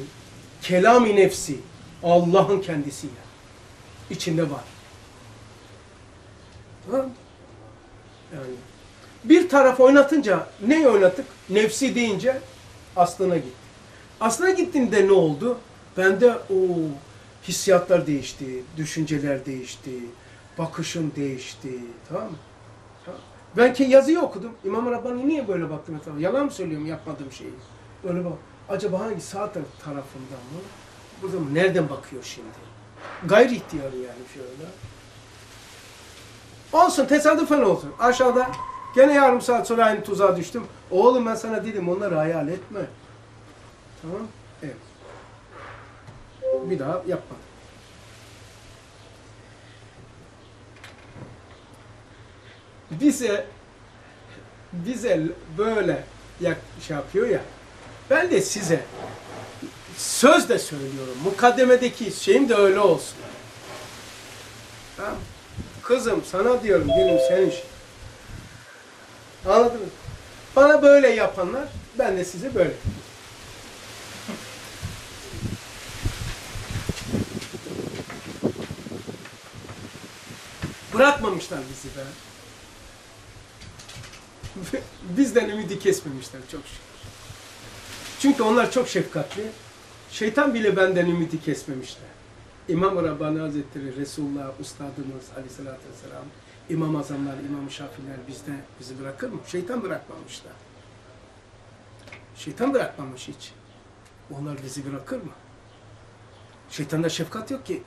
Speaker 1: kelami nefsi Allah'ın kendisiyle içinde var. Tamam? Yani bir taraf oynatınca ne oynattık? Nefsi deyince aslına gitti. Aslına gittiğinde ne oldu? Bende o hissiyatlar değişti, düşünceler değişti, bakışım değişti. Tamam mı? Ben ki yazıyı okudum. İmam Rabbani niye böyle baktı mesela? Yalan mı söylüyorum yapmadığım şeyi? Öyle bak. Acaba hangi sağ taraf tarafından mı? Burada mı? Nereden bakıyor şimdi? Gayri ihtiyarı yani şöyle. Olsun tesadüfen olsun. Aşağıda gene yarım saat sonra aynı tuzağa düştüm. Oğlum ben sana dedim onları hayal etme. Tamam. Evet. Bir daha yapma. Bize bize böyle yak, şey yapıyor ya. Ben de size söz de söylüyorum. Mukaddemedeki şeyim de öyle olsun. Tamam. Kızım sana diyorum benim senin şey. Anladınız mı? Bana böyle yapanlar ben de size böyle. Bırakmamışlar bizi be. Bizden ümidi kesmemişler çok şükür. Çünkü onlar çok şefkatli. Şeytan bile benden ümidi kesmemişler. İmam Rabbani Hazretleri, Resulullah, Ustadımız Aleyhisselatü Vesselam, İmam Azamlar, İmam Şafiler bizde bizi bırakır mı? Şeytan bırakmamışlar. Şeytan bırakmamış hiç. Onlar bizi bırakır mı? Şeytanda şefkat yok ki.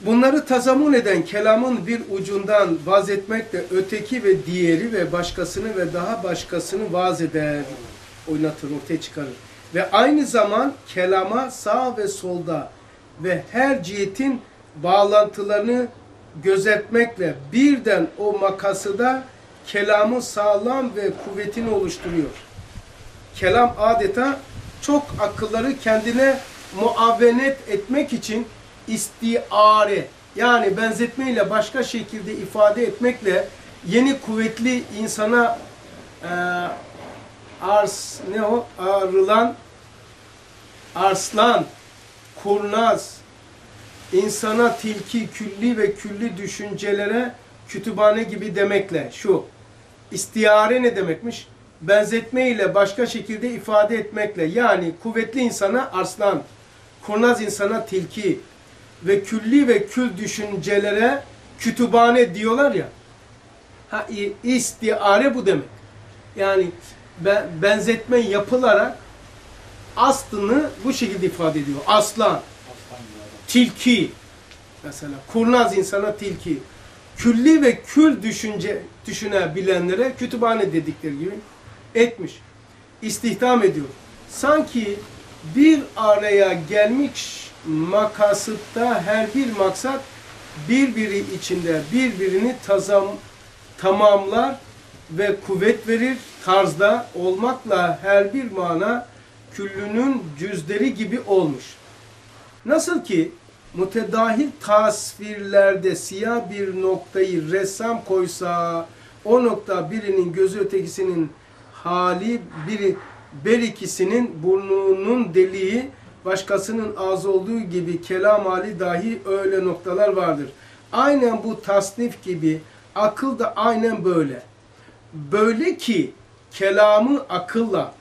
Speaker 1: Bunları tazamun eden kelamın bir ucundan vaz etmekle öteki ve diğeri ve başkasını ve daha başkasını vaz eder, oynatır, ortaya çıkarır. Ve aynı zaman kelama sağ ve solda ve her cihetin bağlantılarını gözetmekle birden o makası da kelamın sağlam ve kuvvetini oluşturuyor. Kelam adeta çok akılları kendine muavenet etmek için istiare yani benzetmeyle başka şekilde ifade etmekle yeni kuvvetli insana e, ars ne o arılan arslan kurnaz insana tilki külli ve külli düşüncelere kütüphane gibi demekle şu istiyare ne demekmiş? Benzetme ile başka şekilde ifade etmekle yani kuvvetli insana arslan, kurnaz insana tilki ve külli ve kül düşüncelere kütüphane diyorlar ya. Ha, i- istiyare bu demek. Yani be- benzetme yapılarak aslını bu şekilde ifade ediyor. Aslan. Tilki mesela kurnaz insana tilki külli ve kül düşünce düşünebilenlere kütüphane dedikleri gibi etmiş. İstihdam ediyor. Sanki bir araya gelmiş makasıtta her bir maksat birbiri içinde birbirini tazam, tamamlar ve kuvvet verir tarzda olmakla her bir mana küllünün cüzleri gibi olmuş. Nasıl ki mütedahil tasvirlerde siyah bir noktayı ressam koysa o nokta birinin gözü ötekisinin hali biri ber ikisinin burnunun deliği başkasının ağzı olduğu gibi kelam hali dahi öyle noktalar vardır. Aynen bu tasnif gibi akıl da aynen böyle. Böyle ki kelamı akılla,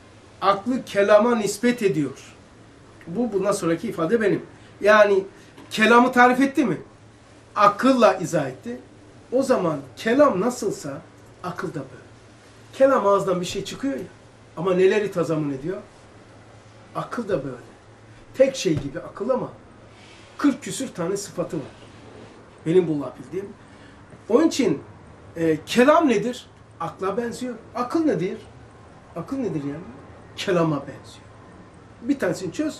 Speaker 1: aklı kelama nispet ediyor. Bu bundan sonraki ifade benim. Yani kelamı tarif etti mi? Akılla izah etti. O zaman kelam nasılsa akıl da böyle. Kelam ağızdan bir şey çıkıyor ya. Ama neleri tazamun ediyor? Akıl da böyle. Tek şey gibi akıl ama 40 küsür tane sıfatı var. Benim bulabildiğim. Onun için e, kelam nedir? Akla benziyor. Akıl nedir? Akıl nedir yani? Kelama benziyor. Bir tanesini çöz,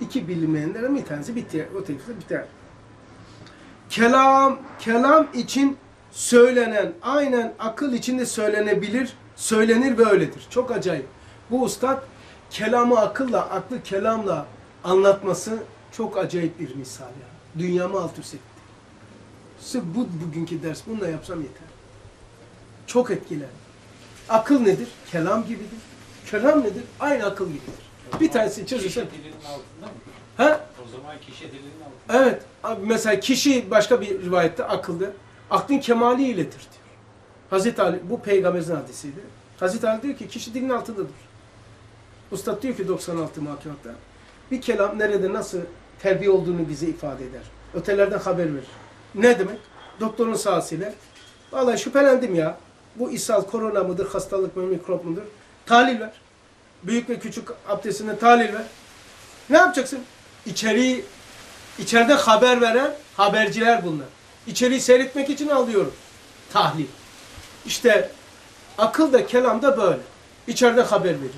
Speaker 1: iki bilinmeyenlere bir tanesi biter, o tepsi biter. Kelam, kelam için söylenen, aynen akıl içinde söylenebilir, söylenir ve öyledir. Çok acayip. Bu ustad kelamı akılla, aklı kelamla anlatması çok acayip bir misal ya. Dünyamı alt üst etti. Sırf bu bugünkü ders, bunu da yapsam yeter. Çok etkiler. Akıl nedir? Kelam gibidir. Kelam nedir? Aynı akıl gibidir. Bir
Speaker 2: altında mı?
Speaker 1: Ha?
Speaker 2: O zaman kişi dilinin altında.
Speaker 1: Evet. Abi Mesela kişi başka bir rivayette akılda aklın kemali iletir diyor. Hazreti Ali bu peygamberin hadisiydi. Hazreti Ali diyor ki kişi dilin altındadır. Ustad diyor ki 96 mahkumatta bir kelam nerede nasıl terbiye olduğunu bize ifade eder. Ötelerden haber verir. Ne demek? Doktorun sahasıyla vallahi şüphelendim ya. Bu ishal korona mıdır, hastalık mı, mikrop mudur? Tahlil ver. Büyük ve küçük abdestine tahlil ver. Ne yapacaksın? İçeriği İçeride haber veren haberciler bunlar. İçeriği seyretmek için alıyorum. Tahlil. İşte akıl da kelam da böyle. İçeride haber veriyor.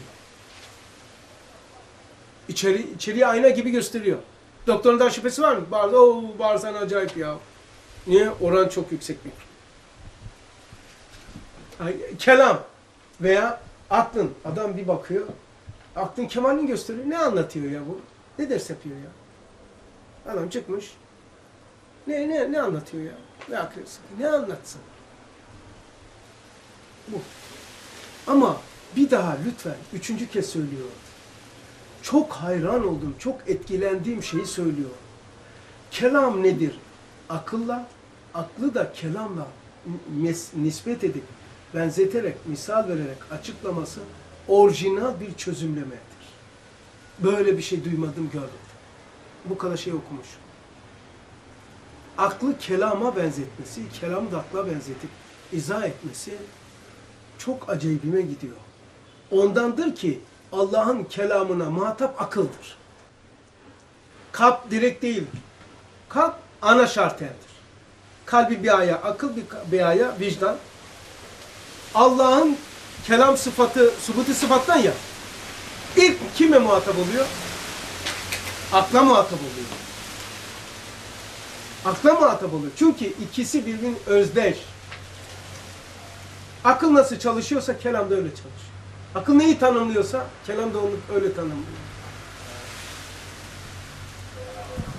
Speaker 1: İçeri, içeriği ayna gibi gösteriyor. Doktorun da şüphesi var mı? Bağırdı, o bağırsan acayip ya. Niye? Oran çok yüksek bir. Kelam veya aklın. Adam bir bakıyor. Aklın kemalini gösteriyor. Ne anlatıyor ya bu? Ne ders yapıyor ya? Adam çıkmış. Ne ne ne anlatıyor ya? Ne akıyorsun? Ne anlatsın? Bu. Ama bir daha lütfen üçüncü kez söylüyorum. Çok hayran oldum, çok etkilendiğim şeyi söylüyor. Kelam nedir? Akılla, aklı da kelamla nispet edip, benzeterek, misal vererek açıklaması orijinal bir çözümlemedir. Böyle bir şey duymadım, görmedim. Bu kadar şey okumuş. Aklı kelama benzetmesi, kelamı da akla benzetip izah etmesi çok acayibime gidiyor. Ondandır ki Allah'ın kelamına muhatap akıldır. Kalp direkt değildir. Kalp ana şarteldir. Kalbi bir aya, akıl bir, bir aya, vicdan. Allah'ın kelam sıfatı, subuti sıfattan ya. İlk kime muhatap oluyor? Akla muhatap oluyor. Akla muhatap oluyor. Çünkü ikisi birbirinin özdeş. Akıl nasıl çalışıyorsa kelam da öyle çalışıyor. Akıl neyi tanımlıyorsa kelam da onu öyle tanımlıyor.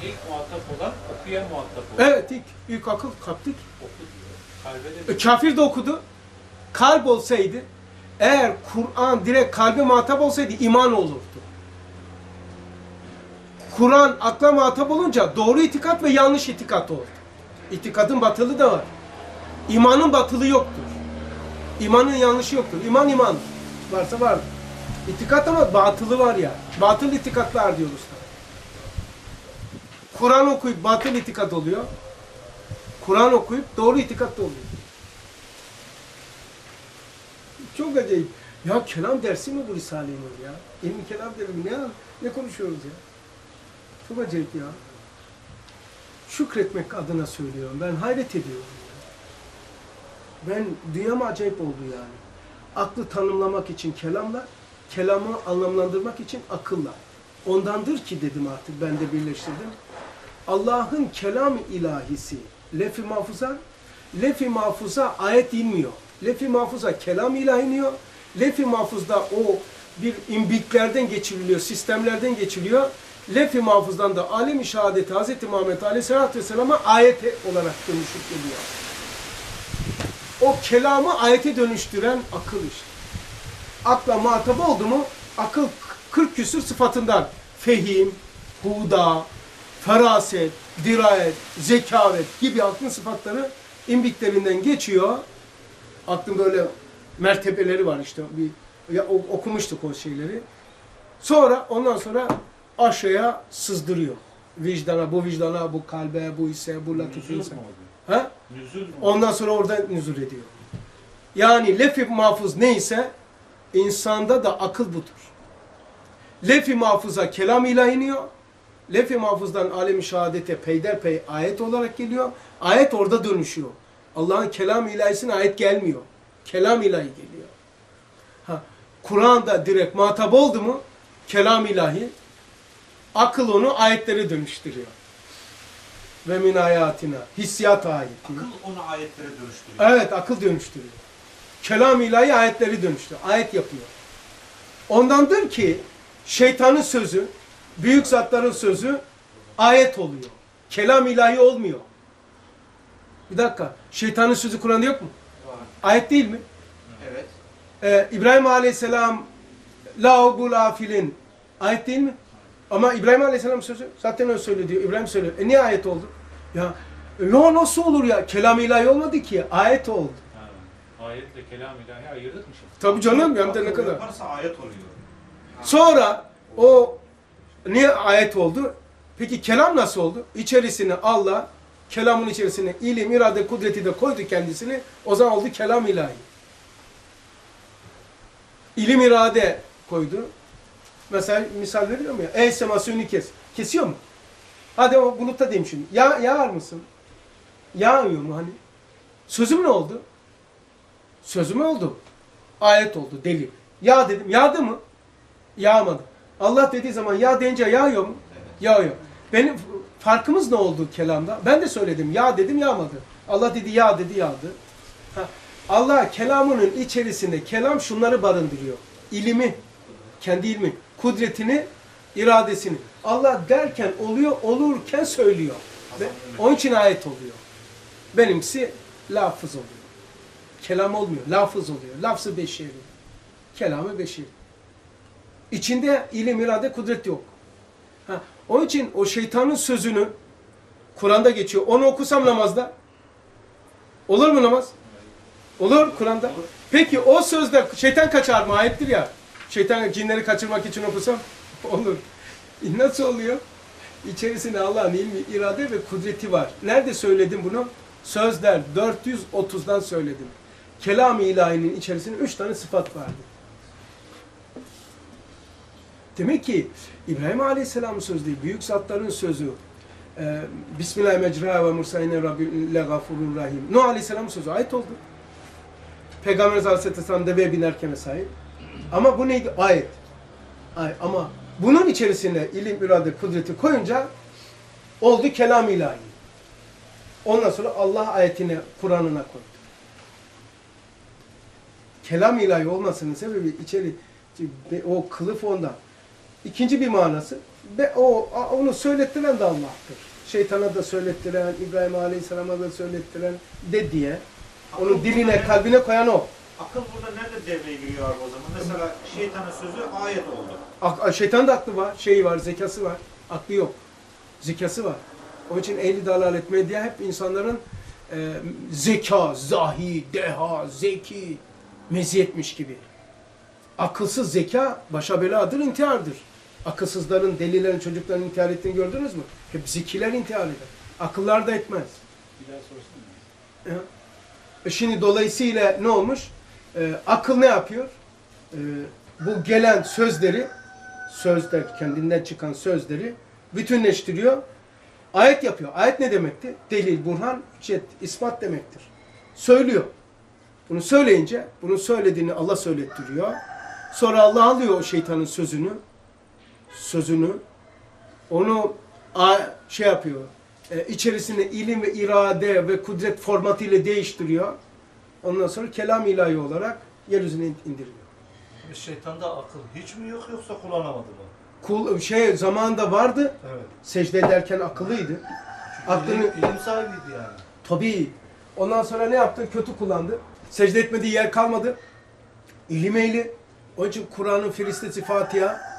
Speaker 2: İlk muhatap olan okuyan muhatap olan.
Speaker 1: Evet ilk, ilk akıl kalptik.
Speaker 2: Oku diyor. Kalbe de
Speaker 1: E, kafir de okudu. Kalp olsaydı, eğer Kur'an direkt kalbe muhatap olsaydı iman olurdu. Kur'an akla muhatap olunca doğru itikat ve yanlış itikat oldu. İtikadın batılı da var. İmanın batılı yoktur. İmanın yanlışı yoktur. İman iman. Varsa vardır. İtikat ama batılı var ya. Batıl itikatlar diyoruz. Kur'an okuyup batıl itikat oluyor. Kur'an okuyup doğru itikat da oluyor. Çok acayip. Ya kelam dersi mi bu Risale-i Nur ya? İlmi kelam derim ne, ne konuşuyoruz ya? Çok acayip ya. Şükretmek adına söylüyorum. Ben hayret ediyorum. Ya. Ben dünyama acayip oldu yani. Aklı tanımlamak için kelamla, kelamı anlamlandırmak için akılla. Ondandır ki dedim artık ben de birleştirdim. Allah'ın kelam ilahisi lef-i mahfuza lef-i mahfuza ayet inmiyor. Lef-i mahfuza kelam ilahi iniyor. Lef-i mahfuzda o bir imbiklerden geçiriliyor, sistemlerden geçiliyor. Lef-i mahfuzdan da alem-i şehadeti Hz. Muhammed Aleyhisselatü Vesselam'a ayet olarak dönüşüp geliyor. O kelamı ayete dönüştüren akıl işte. Akla muhatap oldu mu akıl 40 küsür sıfatından fehim, huda, feraset, dirayet, zekavet gibi aklın sıfatları imbiklerinden geçiyor. Aklın böyle mertebeleri var işte. Bir, ya, okumuştuk o şeyleri. Sonra ondan sonra aşağıya sızdırıyor. Vicdana, bu vicdana, bu kalbe, bu ise, bu latife ise. Ha? Ondan sonra orada nüzul ediyor. Yani lef-i mahfuz neyse insanda da akıl budur. Lef-i mahfuza kelam ilahi iniyor. Lef-i mahfuzdan alem-i şehadete peyderpey ayet olarak geliyor. Ayet orada dönüşüyor. Allah'ın kelam ilahisine ayet gelmiyor. Kelam ilahi geliyor. Ha, Kur'an'da direkt muhatap oldu mu kelam ilahi akıl onu ayetlere dönüştürüyor. Ve min ayatina hissiyat ayeti.
Speaker 4: Akıl onu ayetlere dönüştürüyor.
Speaker 1: Evet akıl dönüştürüyor. Kelam ilahi ayetleri dönüştürüyor. Ayet yapıyor. Ondandır ki şeytanın sözü, büyük zatların sözü ayet oluyor. Kelam ilahi olmuyor. Bir dakika. Şeytanın sözü Kur'an'da yok mu?
Speaker 4: Var.
Speaker 1: Ayet değil mi?
Speaker 4: Evet.
Speaker 1: Ee, İbrahim Aleyhisselam la bu la filin ayet değil mi? Ama İbrahim Aleyhisselam sözü zaten öyle söylüyor diyor. İbrahim söylüyor. E niye ayet oldu? Ya no nasıl olur ya? Kelam ilahi olmadı ki. Ayet oldu.
Speaker 2: Ha, ayetle kelam ilahi ayırdık mı şimdi?
Speaker 1: Tabii canım hem de ne kadar.
Speaker 4: Yaparsa ayet oluyor.
Speaker 1: Sonra o niye ayet oldu? Peki kelam nasıl oldu? İçerisine Allah kelamın içerisine ilim, irade, kudreti de koydu kendisini. O zaman oldu kelam ilahi. İlim, irade koydu. Mesela misal veriyorum ya. Ey sema suyunu kes. Kesiyor mu? Hadi o bulutta diyeyim şimdi. Ya, yağar mısın? Yağmıyor mu hani? Sözüm ne oldu? Sözüm oldu. Ayet oldu, delil. Ya dedim. Yağdı mı? Yağmadı. Allah dediği zaman ya deyince yağıyor mu? Yağıyor. Benim farkımız ne oldu kelamda? Ben de söyledim. Ya dedim yağmadı. Allah dedi ya dedi yağdı. Allah kelamının içerisinde kelam şunları barındırıyor. İlimi, kendi ilmi, kudretini, iradesini. Allah derken oluyor, olurken söylüyor. Ve onun için ayet oluyor. Benimkisi lafız oluyor. Kelam olmuyor, lafız oluyor. Lafzı beşeri. Kelamı beşeri. İçinde ilim, irade, kudret yok. Onun için o şeytanın sözünü Kur'an'da geçiyor. Onu okusam namazda Olur mu namaz? Olur Kur'an'da. Peki o sözde şeytan kaçar mı? Ayettir ya. Şeytan cinleri kaçırmak için okusam olur. E Nasıl oluyor? İçerisinde Allah'ın ilmi, irade ve kudreti var. Nerede söyledim bunu? Sözler 430'dan söyledim. Kelam-ı ilahinin içerisinde üç tane sıfat vardı. Demek ki İbrahim Aleyhisselam'ın sözü değil, büyük zatların sözü. Ee, Bismillahirrahmanirrahim ve mursayine rabbille gafurur rahim. Nuh Aleyhisselam'ın sözü ayet oldu. Peygamberimiz Aleyhisselam deveye binerken sahip. Ama bu neydi? Ayet. Ay, ama bunun içerisine ilim, irade, kudreti koyunca oldu kelam ilahi. Ondan sonra Allah ayetine, Kur'an'ına koydu. Kelam ilahi olmasının sebebi içeri o kılıf onda. İkinci bir manası ve o onu söylettiren de Allah'tır. Şeytana da söylettiren, İbrahim Aleyhisselam'a da söylettiren de diye. Onun diline, kalbine koyan o.
Speaker 4: Akıl burada nerede devreye giriyor abi o zaman? Mesela şeytanın sözü ayet oldu.
Speaker 1: Ak- Şeytan da aklı var, şeyi var, zekası var. Aklı yok. Zekası var. Onun için ehli dalalet medya hep insanların e, zeka, zahi, deha, zeki, meziyetmiş gibi. Akılsız zeka başa beladır, intihardır. Akılsızların, delilerin, çocukların intihar ettiğini gördünüz mü? Hep zekiler intihar eder. Akıllar da etmez.
Speaker 2: Bir daha.
Speaker 1: E şimdi dolayısıyla ne olmuş? Ee, akıl ne yapıyor? Ee, bu gelen sözleri, sözler kendinden çıkan sözleri bütünleştiriyor. Ayet yapıyor. Ayet ne demekti? Delil, burhan, hüccet, ispat demektir. Söylüyor. Bunu söyleyince, bunu söylediğini Allah söylettiriyor. Sonra Allah alıyor o şeytanın sözünü, sözünü, onu şey yapıyor, e, içerisine ilim ve irade ve kudret formatıyla değiştiriyor. Ondan sonra kelam ilahi olarak yeryüzüne in- indiriyor.
Speaker 3: Şeytanda akıl hiç mi yok yoksa kullanamadı mı?
Speaker 1: Kul şey zamanında vardı.
Speaker 3: Evet.
Speaker 1: Secde ederken akıllıydı. Aklını
Speaker 3: İlim, ilim sahibiydi yani.
Speaker 1: tabii. Ondan sonra ne yaptı? Kötü kullandı. Secde etmediği yer kalmadı. İlim ehli. Onun için Kur'an'ın filistesi Fatiha.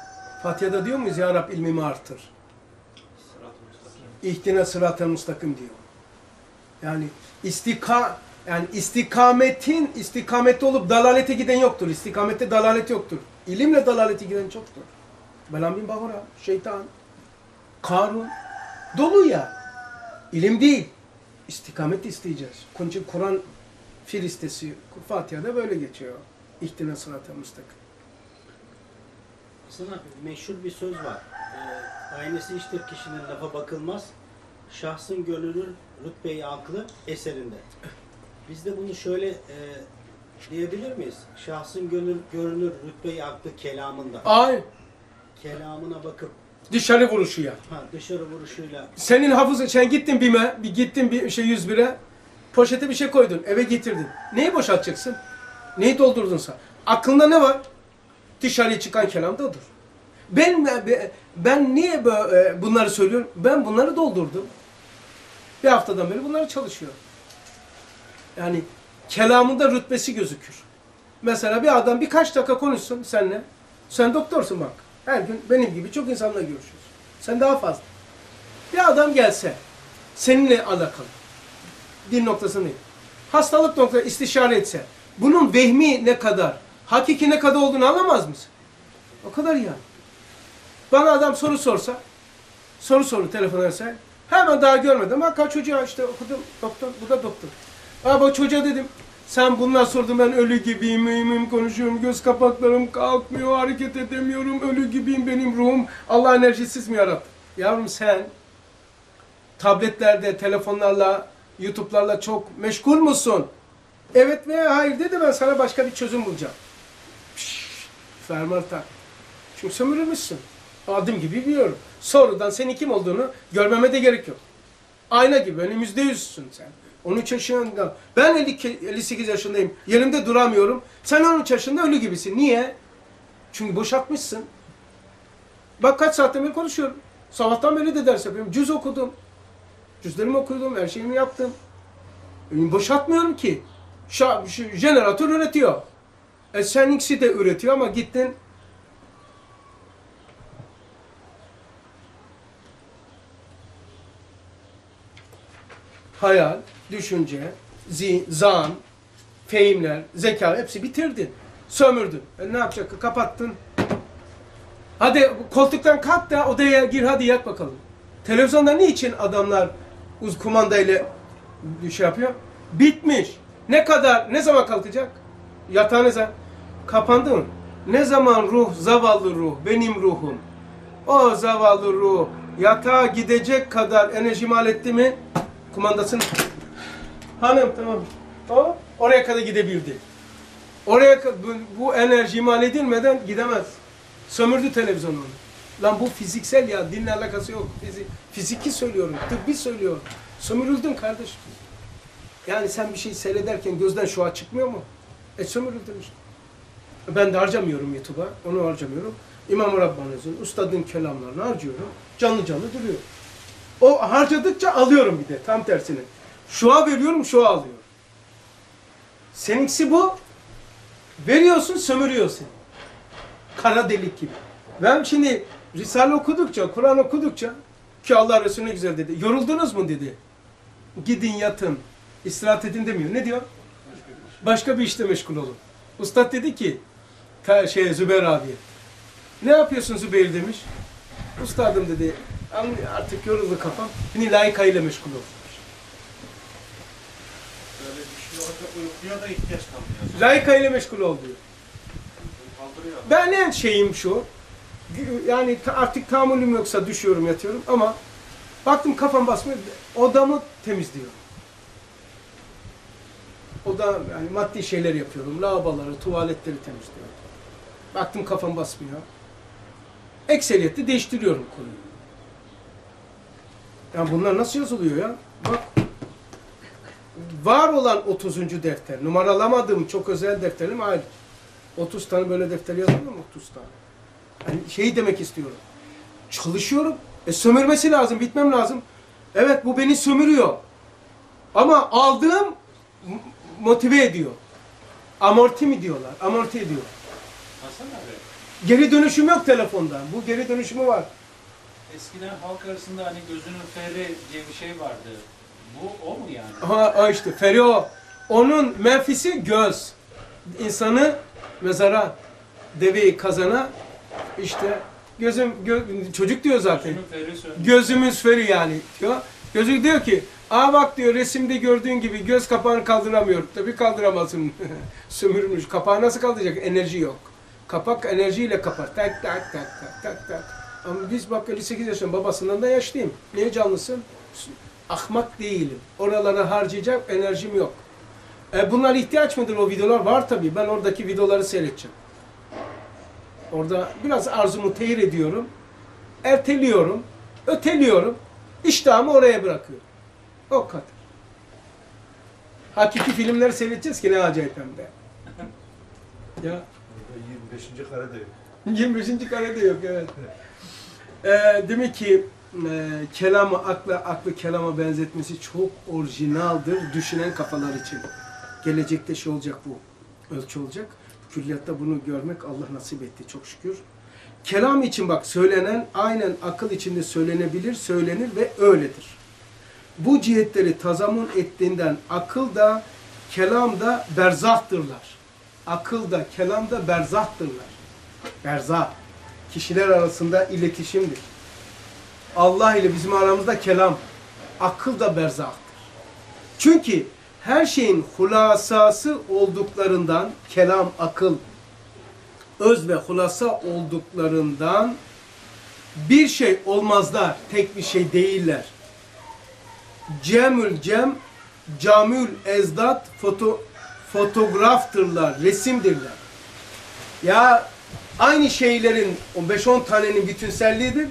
Speaker 1: Fatiha'da diyor muyuz ya Rab ilmimi artır. İhtine sırat-ı müstakim diyor. Yani istika yani istikametin istikamette olup dalalete giden yoktur. İstikamette dalalet yoktur. İlimle dalalete giden çoktur. Belam bin Bahura, şeytan, Karun dolu ya. İlim değil. İstikamet isteyeceğiz. Onun Kur'an filistesi Fatiha'da böyle geçiyor. İhtine sırat-ı müstakim.
Speaker 6: Aslında meşhur bir söz var. Ee, aynesi iştir kişinin lafa bakılmaz. Şahsın gönlünün rütbeyi aklı eserinde. Biz de bunu şöyle e, diyebilir miyiz? Şahsın gönül, görünür rütbeyi aklı kelamında.
Speaker 1: Ay
Speaker 6: Kelamına bakıp
Speaker 1: dışarı vuruşu ya.
Speaker 6: ha, dışarı vuruşuyla
Speaker 1: Senin hafızın, sen gittin BİM'e, bir gittin bir şey 101'e, poşete bir şey koydun, eve getirdin. Neyi boşaltacaksın? Neyi doldurdun sen? Aklında ne var? Dışarıya çıkan kelam da odur. Ben, ben, niye böyle, bunları söylüyorum? Ben bunları doldurdum. Bir haftadan beri bunları çalışıyorum. Yani kelamında rütbesi gözükür. Mesela bir adam birkaç dakika konuşsun seninle. Sen doktorsun bak. Her gün benim gibi çok insanla görüşüyorsun. Sen daha fazla. Bir adam gelse seninle alakalı din noktasını. Hastalık noktası istişare etse bunun vehmi ne kadar, hakiki ne kadar olduğunu anlamaz mısın? O kadar yani. Bana adam soru sorsa, soru soru telefon etse, hemen daha görmedim. Bak çocuğa işte okudum, doktor, bu da doktor. O çocuğa dedim, sen bunlar sordun ben ölü gibiyim, mühimim konuşuyorum, göz kapaklarım kalkmıyor, hareket edemiyorum, ölü gibiyim benim ruhum. Allah enerjisiz mi yarattı? Yavrum sen tabletlerde, telefonlarla, YouTube'larla çok meşgul musun? Evet veya hayır dedi ben sana başka bir çözüm bulacağım. Tak. Çünkü sömürülmüşsün. Adım gibi biliyorum. Sonradan senin kim olduğunu görmeme de gerek yok. Ayna gibi önümüzde yüzsün sen. 13 yaşında. Ben 50 58 yaşındayım. Yerimde duramıyorum. Sen 13 yaşında ölü gibisin. Niye? Çünkü boşaltmışsın. Bak kaç saatten beri konuşuyorum. Sabahtan beri de ders yapıyorum. Cüz okudum. Cüzlerimi okudum. Her şeyimi yaptım. Boşaltmıyorum ki. Şa, jeneratör üretiyor. E sen ikisi de üretiyor ama gittin hayal, düşünce, zi, zan, fehimler, zeka hepsi bitirdin. Sömürdün. E ne yapacak? Kapattın. Hadi koltuktan kalk da odaya gir hadi yat bakalım. Televizyonda niçin adamlar uz kumandayla şey yapıyor? Bitmiş. Ne kadar, ne zaman kalkacak? Yatağı ne zaman? Kapandı mı? Ne zaman ruh, zavallı ruh, benim ruhum. O zavallı ruh yatağa gidecek kadar enerji mal etti mi? Kumandasını... Hanım tamam. O oraya kadar gidebildi. Oraya bu, bu enerji mal edilmeden gidemez. Sömürdü televizyonu. onu. Lan bu fiziksel ya dinle alakası yok. Fizik, fiziki söylüyorum, tıbbi söylüyorum. Sömürüldün kardeşim. Yani sen bir şey seyrederken gözden şu an çıkmıyor mu? E sömürüldün işte. Ben de harcamıyorum YouTube'a, onu harcamıyorum. İmam-ı Rabbani'nin, ustadın kelamlarını harcıyorum. Canlı canlı duruyor. O harcadıkça alıyorum bir de tam tersini. Şua veriyorum, şua alıyorum. Seninkisi bu. Veriyorsun, sömürüyorsun. Kara delik gibi. Ben şimdi Risale okudukça, Kur'an okudukça ki Allah Resulü güzel dedi. Yoruldunuz mu dedi. Gidin yatın, istirahat edin demiyor. Ne diyor? Başka bir işte meşgul olun. Ustad dedi ki, ka- şey Zübeyir abiye. Ne yapıyorsun Zübeyir demiş. Ustadım dedi, "An- artık yoruldu kafam. Beni layıka ile meşgul ol. Layıka ile meşgul ol diyor. Ben en şeyim şu, yani ta- artık tahammülüm yoksa düşüyorum yatıyorum ama baktım kafam basmıyor, odamı temizliyorum. Oda, yani maddi şeyler yapıyorum, lavaboları, tuvaletleri temizliyorum. Baktım kafam basmıyor. Ekseriyette değiştiriyorum konuyu. Ya bunlar nasıl yazılıyor ya? Bak. Var olan 30. defter, numaralamadığım çok özel defterim ayrı. 30 tane böyle defter yazılır mı 30 tane? Yani şeyi demek istiyorum. Çalışıyorum. E sömürmesi lazım, bitmem lazım. Evet bu beni sömürüyor. Ama aldığım motive ediyor. Amorti mi diyorlar? Amorti ediyor.
Speaker 2: Hasan abi,
Speaker 1: Geri dönüşüm yok telefonda. Bu geri dönüşümü var.
Speaker 2: eskiden halk arasında hani gözünün feri diye bir şey vardı. Bu o mu yani?
Speaker 1: Ha, ha işte Ferio. Onun menfisi göz. İnsanı mezara, deveyi kazana işte gözüm gö- çocuk diyor zaten.
Speaker 2: Feri.
Speaker 1: Gözümüz feri yani diyor. Gözü diyor ki aa bak diyor resimde gördüğün gibi göz kapağını kaldıramıyor. Tabii kaldıramazsın. Sömürmüş. Kapağı nasıl kaldıracak? Enerji yok. Kapak enerjiyle kapar. Tak tak tak tak tak tak. Ama biz bak 58 yaşında babasından da yaşlıyım. Niye canlısın? Ahmak değilim. Oralara harcayacak enerjim yok. E bunlar ihtiyaç mıdır o videolar? Var tabii. Ben oradaki videoları seyredeceğim. Orada biraz arzumu tehir ediyorum. Erteliyorum. Öteliyorum. İştahımı oraya bırakıyorum. O kadar. Hakiki filmleri seyredeceğiz ki ne acayip hem de. Ya
Speaker 3: 25. karede yok.
Speaker 1: 25. karede yok evet. Ee, demek ki e, kelamı akla, aklı kelama benzetmesi çok orijinaldir düşünen kafalar için. Gelecekte şey olacak bu. Ölçü olacak. Külliyatta bunu görmek Allah nasip etti çok şükür. Kelam için bak söylenen aynen akıl içinde söylenebilir, söylenir ve öyledir. Bu cihetleri tazamun ettiğinden akıl da kelam da berzahtırlar. Akıl da kelam da berzahtırlar. Berzah. Kişiler arasında iletişimdir. Allah ile bizim aramızda kelam. Akıl da berzahtır. Çünkü her şeyin hulasası olduklarından kelam, akıl, öz ve hulasa olduklarından bir şey olmazlar. Tek bir şey değiller. Cemül cem, camül ezdat foto, fotoğraftırlar, resimdirler. Ya aynı şeylerin o 5-10 tanenin bütünselliğidir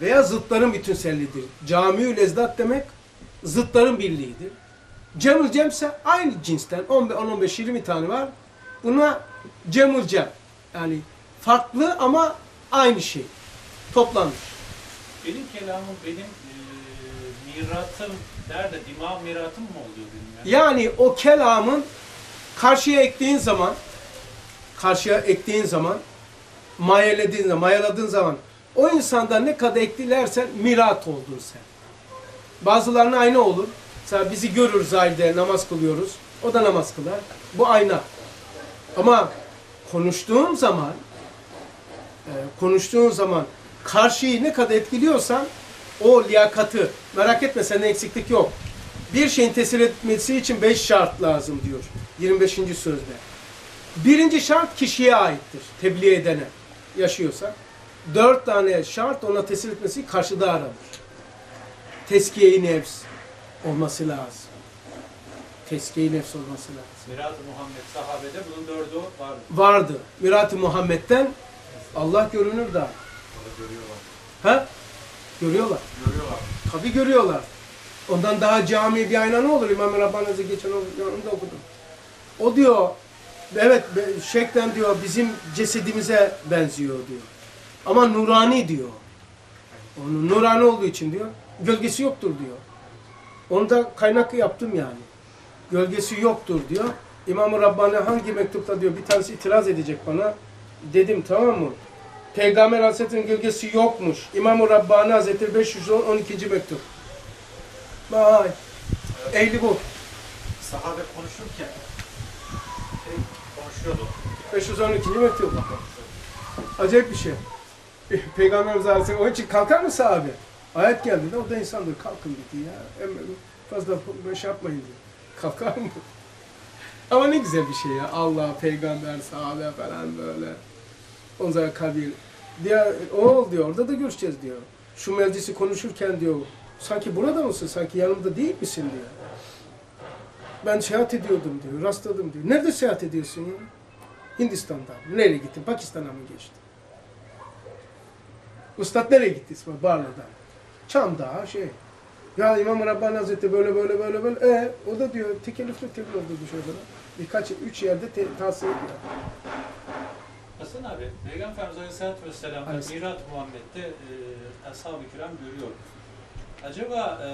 Speaker 1: veya zıtların bütünselliğidir. Camiül ezdat demek zıtların birliğidir. Cemül cemse aynı cinsten 10-15-20 tane var. Buna cemül cem. Yani farklı ama aynı şey. Toplanmış.
Speaker 2: Benim kelamım benim e, miratım der de dimağ miratım mı oluyor benim ya?
Speaker 1: Yani o kelamın karşıya ektiğin zaman karşıya ektiğin zaman mayelediğin zaman, mayaladığın zaman o insanda ne kadar ektilersen mirat oldun sen. Bazılarına aynı olur. Mesela bizi görür zahide namaz kılıyoruz. O da namaz kılar. Bu ayna. Ama konuştuğun zaman e, konuştuğun zaman karşıyı ne kadar etkiliyorsan o liyakatı merak etme sende eksiklik yok. Bir şeyin tesir etmesi için beş şart lazım diyor 25. sözde. Birinci şart kişiye aittir. Tebliğ edene yaşıyorsa. Dört tane şart ona tesir etmesi karşıda aranır. Teskiye-i nefs olması lazım. Teskiye-i nefs olması lazım.
Speaker 2: Mirat-ı Muhammed sahabede bunun dördü var.
Speaker 1: Vardı. Mirat-ı Muhammed'den Allah görünür da.
Speaker 5: görüyorlar.
Speaker 1: Ha? Görüyorlar.
Speaker 5: Görüyorlar.
Speaker 1: Tabi görüyorlar. Ondan daha cami bir ayna ne olur? İmam Rabbani Hazretleri geçen onu da okudum. O diyor, evet şeklen diyor bizim cesedimize benziyor diyor. Ama nurani diyor. Onun nurani olduğu için diyor, gölgesi yoktur diyor. Onu da kaynak yaptım yani. Gölgesi yoktur diyor. İmam-ı Rabbani hangi mektupta diyor bir tanesi itiraz edecek bana. Dedim tamam mı? Peygamber Hazretleri'nin gölgesi yokmuş. İmam-ı Rabbani Hazretleri 512. mektup. Vay. Ehli bu.
Speaker 4: Sahabe konuşurken.
Speaker 1: 512. mektup. Acayip bir şey. Peygamberimiz Aleyhisselam onun için kalkar mı sahabe? Ayet geldi de o da insandır. Kalkın dedi ya. Fazla şey yapmayın diyor. Kalkar mı? Ama ne güzel bir şey ya. Allah, peygamber, sahabe falan böyle. Onlara kabir. Diğer, o diyor orada da görüşeceğiz diyor. Şu meclisi konuşurken diyor. Sanki burada mısın? Sanki yanımda değil misin diyor. Ben seyahat ediyordum diyor. Rastladım diyor. Nerede seyahat ediyorsun ya? Hindistan'da. Nereye gittin? Pakistan'a mı geçtin? Ustad nereye gitti İsmail? Barla'dan. Çam'da şey. Ya İmam Rabbani Hazretleri böyle böyle böyle böyle. E o da diyor tekellüflü tebliğ oldu dışarıda. Birkaç, üç yerde te, tavsiye ediyor.
Speaker 2: Hasan abi, Peygamberimiz Aleyhisselatü Vesselam'da. Mirat-ı Muhammed'de e, Ashab-ı Kiram görüyor. Acaba e,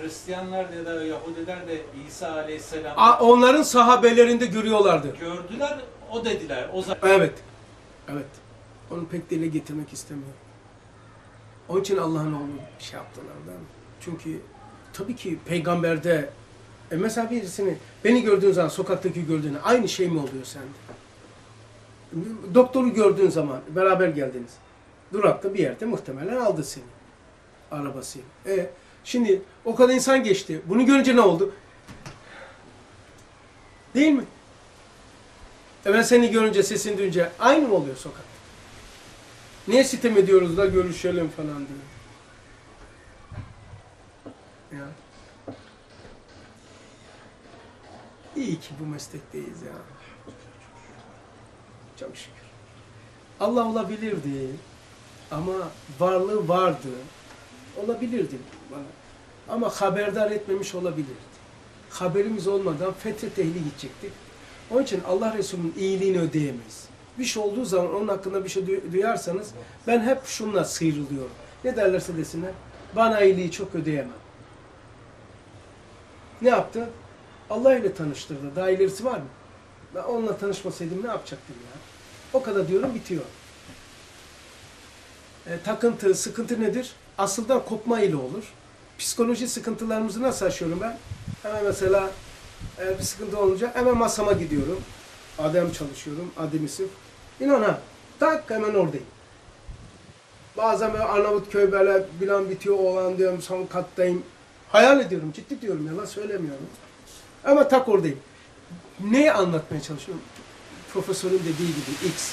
Speaker 2: Hristiyanlar ya da Yahudiler de İsa Aleyhisselam'ı
Speaker 1: A, onların sahabelerinde görüyorlardı.
Speaker 2: gördüler, o dediler. O zaman
Speaker 1: Evet. Evet. Onu pek dile getirmek istemiyor. Onun için Allah'ın oğlu şey yaptılar değil mi? Çünkü tabii ki peygamberde e mesela birisini beni gördüğün zaman sokaktaki gördüğüne aynı şey mi oluyor sende? Doktoru gördüğün zaman beraber geldiniz. Durakta bir yerde muhtemelen aldı seni. Arabasıyla. E şimdi o kadar insan geçti. Bunu görünce ne oldu? Değil mi? E ben seni görünce, sesini duyunca aynı mı oluyor sokakta? Niye sitem ediyoruz da görüşelim falan diyor. Ya. İyi ki bu meslekteyiz ya. Çok şükür. Allah olabilirdi ama varlığı vardı. Olabilirdi bana. Ama haberdar etmemiş olabilirdi. Haberimiz olmadan fetret ehli gidecektik. Onun için Allah Resulü'nün iyiliğini ödeyemeyiz. Bir şey olduğu zaman onun hakkında bir şey duy- duyarsanız ben hep şunla sıyrılıyorum. Ne derlerse desinler. Bana iyiliği çok ödeyemem. Ne yaptı? Allah ile tanıştırdı. Daha ilerisi var mı? Ben onunla tanışmasaydım ne yapacaktım ya? O kadar diyorum bitiyor. E, takıntı, sıkıntı nedir? Asıldan kopma ile olur. Psikoloji sıkıntılarımızı nasıl aşıyorum ben? Hemen mesela bir sıkıntı olunca hemen masama gidiyorum. Adem çalışıyorum, Adem isim. İnan ha, tak hemen oradayım. Bazen böyle Arnavutköy böyle bilan bitiyor olan diyorum son kattayım. Hayal ediyorum, ciddi diyorum yalan söylemiyorum. Ama tak oradayım. Neyi anlatmaya çalışıyorum? Profesörün dediği gibi X.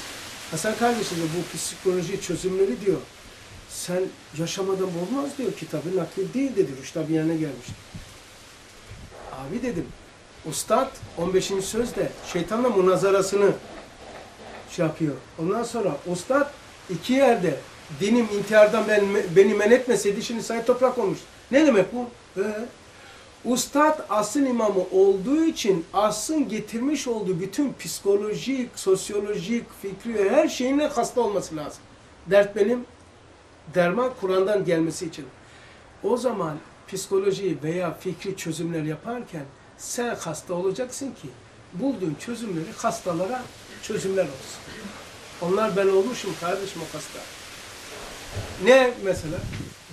Speaker 1: Hasan kardeşim de bu psikoloji çözümleri diyor. Sen yaşamadan olmaz diyor kitabı nakil değil dedi. Rüştü bir yerine gelmiş. Abi dedim. Ustad 15. sözde şeytanla münazarasını şey yapıyor. Ondan sonra ustad iki yerde dinim intihardan ben, beni men etmeseydi şimdi say toprak olmuş. Ne demek bu? Ee, Ustad asıl imamı olduğu için asrın getirmiş olduğu bütün psikolojik, sosyolojik, fikri her şeyine hasta olması lazım. Dert benim, derman Kur'an'dan gelmesi için. O zaman psikoloji veya fikri çözümler yaparken sen hasta olacaksın ki bulduğun çözümleri hastalara çözümler olsun. Onlar ben olmuşum kardeşim o hasta. Ne mesela?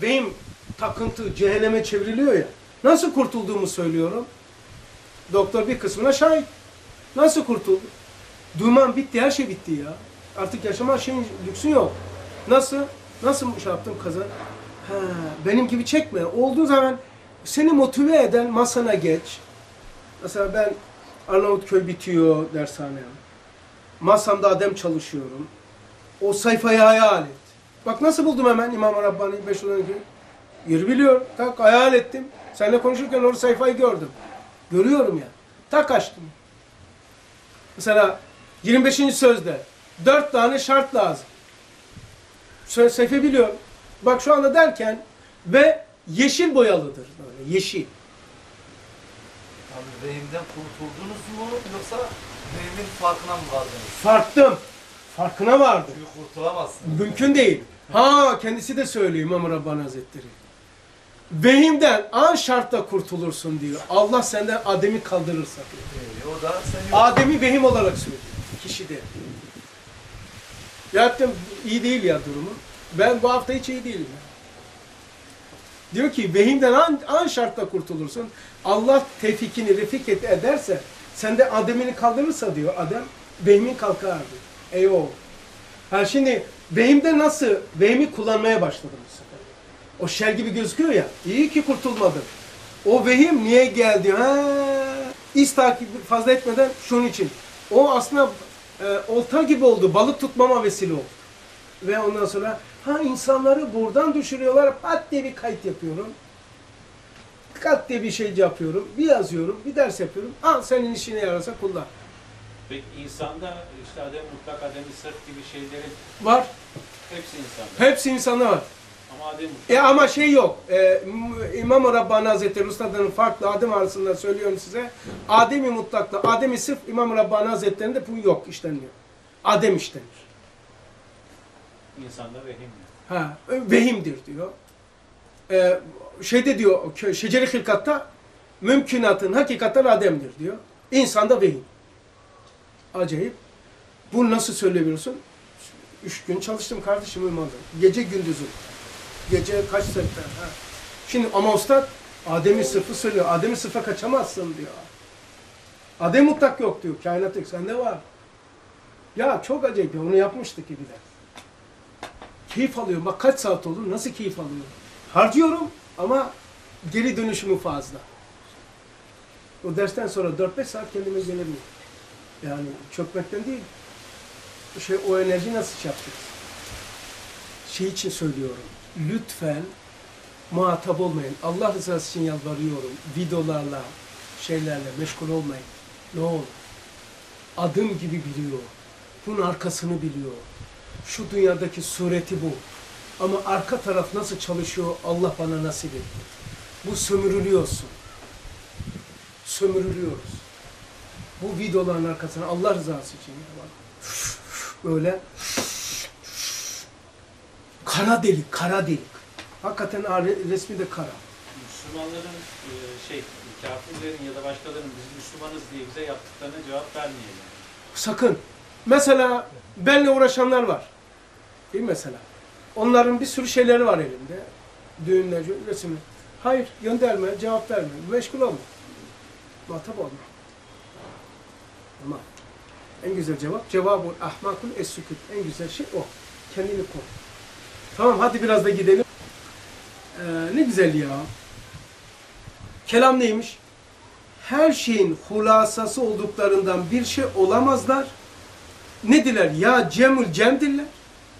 Speaker 1: Benim takıntı cehenneme çevriliyor ya. Nasıl kurtulduğumu söylüyorum. Doktor bir kısmına şahit. Nasıl kurtuldu? Duman bitti, her şey bitti ya. Artık yaşama şeyin lüksün yok. Nasıl? Nasıl şey yaptım kazan? Ha, benim gibi çekme. Olduğu zaman seni motive eden masana geç. Mesela ben Arnavutköy bitiyor dershane. Masamda adem çalışıyorum. O sayfayı hayal et. Bak nasıl buldum hemen İmam Rabbani 512. Yeri biliyorum. Tak hayal ettim. Seninle konuşurken o sayfayı gördüm. Görüyorum ya. Tak açtım. Mesela 25. sözde dört tane şart lazım. Sayfa biliyorum. Bak şu anda derken ve yeşil boyalıdır böyle yeşil.
Speaker 3: Abi vehimden kurtuldunuz mu yoksa vehimin farkına mı vardınız?
Speaker 1: Farktım. Farkına vardım.
Speaker 3: Çünkü kurtulamazsınız.
Speaker 1: Mümkün değil. Ha kendisi de söylüyor İmam Rabbani Hazretleri. Vehimden an şartla kurtulursun diyor. Allah senden Adem'i kaldırırsa.
Speaker 3: Ee, o da seni
Speaker 1: Adem'i vehim olarak söylüyor. Kişide. Ya dedim, iyi değil ya durumu. Ben bu hafta hiç iyi değilim. Diyor ki vehimden an, an şartla kurtulursun. Allah tevfikini refik et, ederse sende Adem'ini kaldırırsa diyor Adem vehimin kalkar diyor. Eyvah. Ha şimdi vehimde nasıl vehimi kullanmaya başladım bu sefer. O şer gibi gözüküyor ya. İyi ki kurtulmadım. O vehim niye geldi? Ha, iz takibi fazla etmeden şunun için. O aslında e, olta gibi oldu. Balık tutmama vesile oldu. Ve ondan sonra ha insanları buradan düşürüyorlar. Pat diye bir kayıt yapıyorum. Kat diye bir şey yapıyorum. Bir yazıyorum. Bir ders yapıyorum. Al senin işine yarasa kullan.
Speaker 2: Peki insanda işte adem mutlak, adem sırf gibi şeylerin
Speaker 1: Var.
Speaker 2: hepsi insanda.
Speaker 1: Hepsi insanda var. E ama şey yok. E, İmam-ı Rabbani Hazretleri Ustadların farklı Adem arasında söylüyorum size. Adem-i mutlakla, Adem-i sırf İmam-ı Rabbani Hazretleri'nde bu yok, işlenmiyor. Adem işlenir.
Speaker 2: insanda vehim.
Speaker 1: Ha, vehimdir diyor. E, şeyde diyor, şeceri hilkatta mümkünatın hakikaten Adem'dir diyor. İnsanda vehim. Acayip. Bunu nasıl söyleyebiliyorsun? Üç gün çalıştım kardeşim imamda. Gece gündüzüm. Gece kaç sefer? Ha. Şimdi ama ustad Adem'i sırfı söylüyor. Adem'i sırfa kaçamazsın diyor. Adem mutlak yok diyor. Kainat yok. Sende var. Ya çok acayip. Onu yapmıştık gibi de. Keyif alıyorum. Bak kaç saat olur. Nasıl keyif alıyorum. Harcıyorum ama geri dönüşümü fazla. O dersten sonra 4-5 saat kendime gelemiyorum. Yani çökmekten değil. Şey, o enerji nasıl şey yapacağız? Şey için söylüyorum. Lütfen muhatap olmayın. Allah rızası için yalvarıyorum. Videolarla, şeylerle meşgul olmayın. Ne olur. Adım gibi biliyor. Bunun arkasını biliyor. Şu dünyadaki sureti bu. Ama arka taraf nasıl çalışıyor Allah bana nasip etti. Bu sömürülüyorsun. Sömürülüyoruz. Bu videoların arkasına Allah rızası için. Böyle kara delik, kara delik. Hakikaten ha, re- resmi de kara.
Speaker 2: Müslümanların e, şey, kafirlerin ya da başkalarının biz Müslümanız diye bize yaptıklarına cevap vermeyelim.
Speaker 1: Sakın. Mesela benle uğraşanlar var. Değil mi mesela? Onların bir sürü şeyleri var elinde. Düğünler, resimler. Hayır, gönderme, cevap verme. Meşgul olma. Muhatap olma. Tamam. En güzel cevap, cevabul ahmakul es-sükut. En güzel şey o. Kendini koy. Tamam, hadi biraz da gidelim. Ee, ne güzel ya. Kelam neymiş? her şeyin hulasası olduklarından bir şey olamazlar. Nedirler? Ya cemül cemdirler.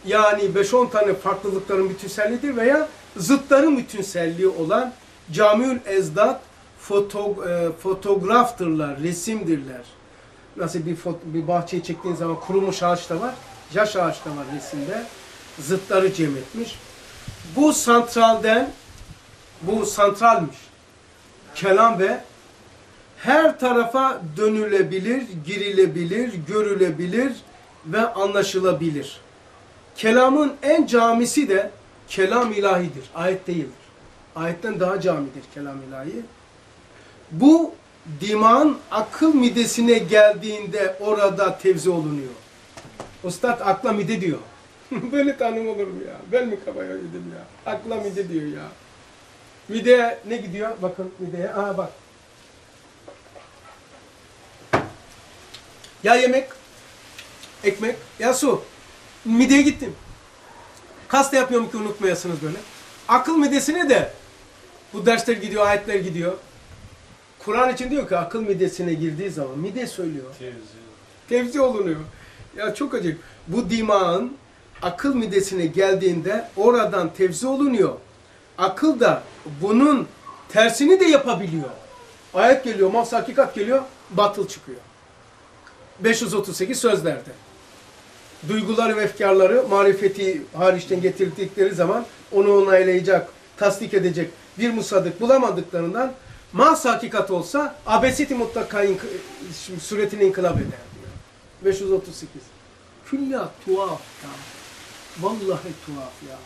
Speaker 1: Yani 5-10 tane farklılıkların bütünselliğidir veya zıtların bütünselliği olan camiül ezdat foto, e, fotoğraftırlar, resimdirler. Nasıl bir, bir bahçeyi çektiğin zaman kurumuş ağaç da var, yaş ağaç da var resimde. Zıtları cem etmiş. Bu santralden, bu santralmiş. Kelam ve her tarafa dönülebilir, girilebilir, görülebilir ve anlaşılabilir. Kelamın en camisi de kelam ilahidir, ayet değildir. Ayetten daha camidir kelam ilahi. Bu diman akıl midesine geldiğinde orada tevzi olunuyor. Ustad akla mide diyor. Böyle tanım olur mu ya? Ben mi kafaya yedim ya? Akla mide diyor ya. Mideye ne gidiyor? Bakın mideye. Aa bak. Ya yemek, ekmek, ya su. Mideye gittim. Kas da yapıyorum ki unutmayasınız böyle. Akıl midesine de bu dersler gidiyor, ayetler gidiyor. Kur'an için diyor ki akıl midesine girdiği zaman mide söylüyor.
Speaker 2: Tevzi.
Speaker 1: Tevzi olunuyor. Ya çok acayip. Bu dimağın akıl midesine geldiğinde oradan tevzi olunuyor. Akıl da bunun tersini de yapabiliyor. Ayet geliyor, mafs hakikat geliyor, batıl çıkıyor. 538 sözlerde. Duyguları ve efkarları marifeti hariçten getirdikleri zaman onu onaylayacak, tasdik edecek bir musadık bulamadıklarından mas hakikat olsa abesiti mutlaka suretini inkılap eder diyor. 538. Külliyat tuhaf ya. Vallahi tuhaf ya.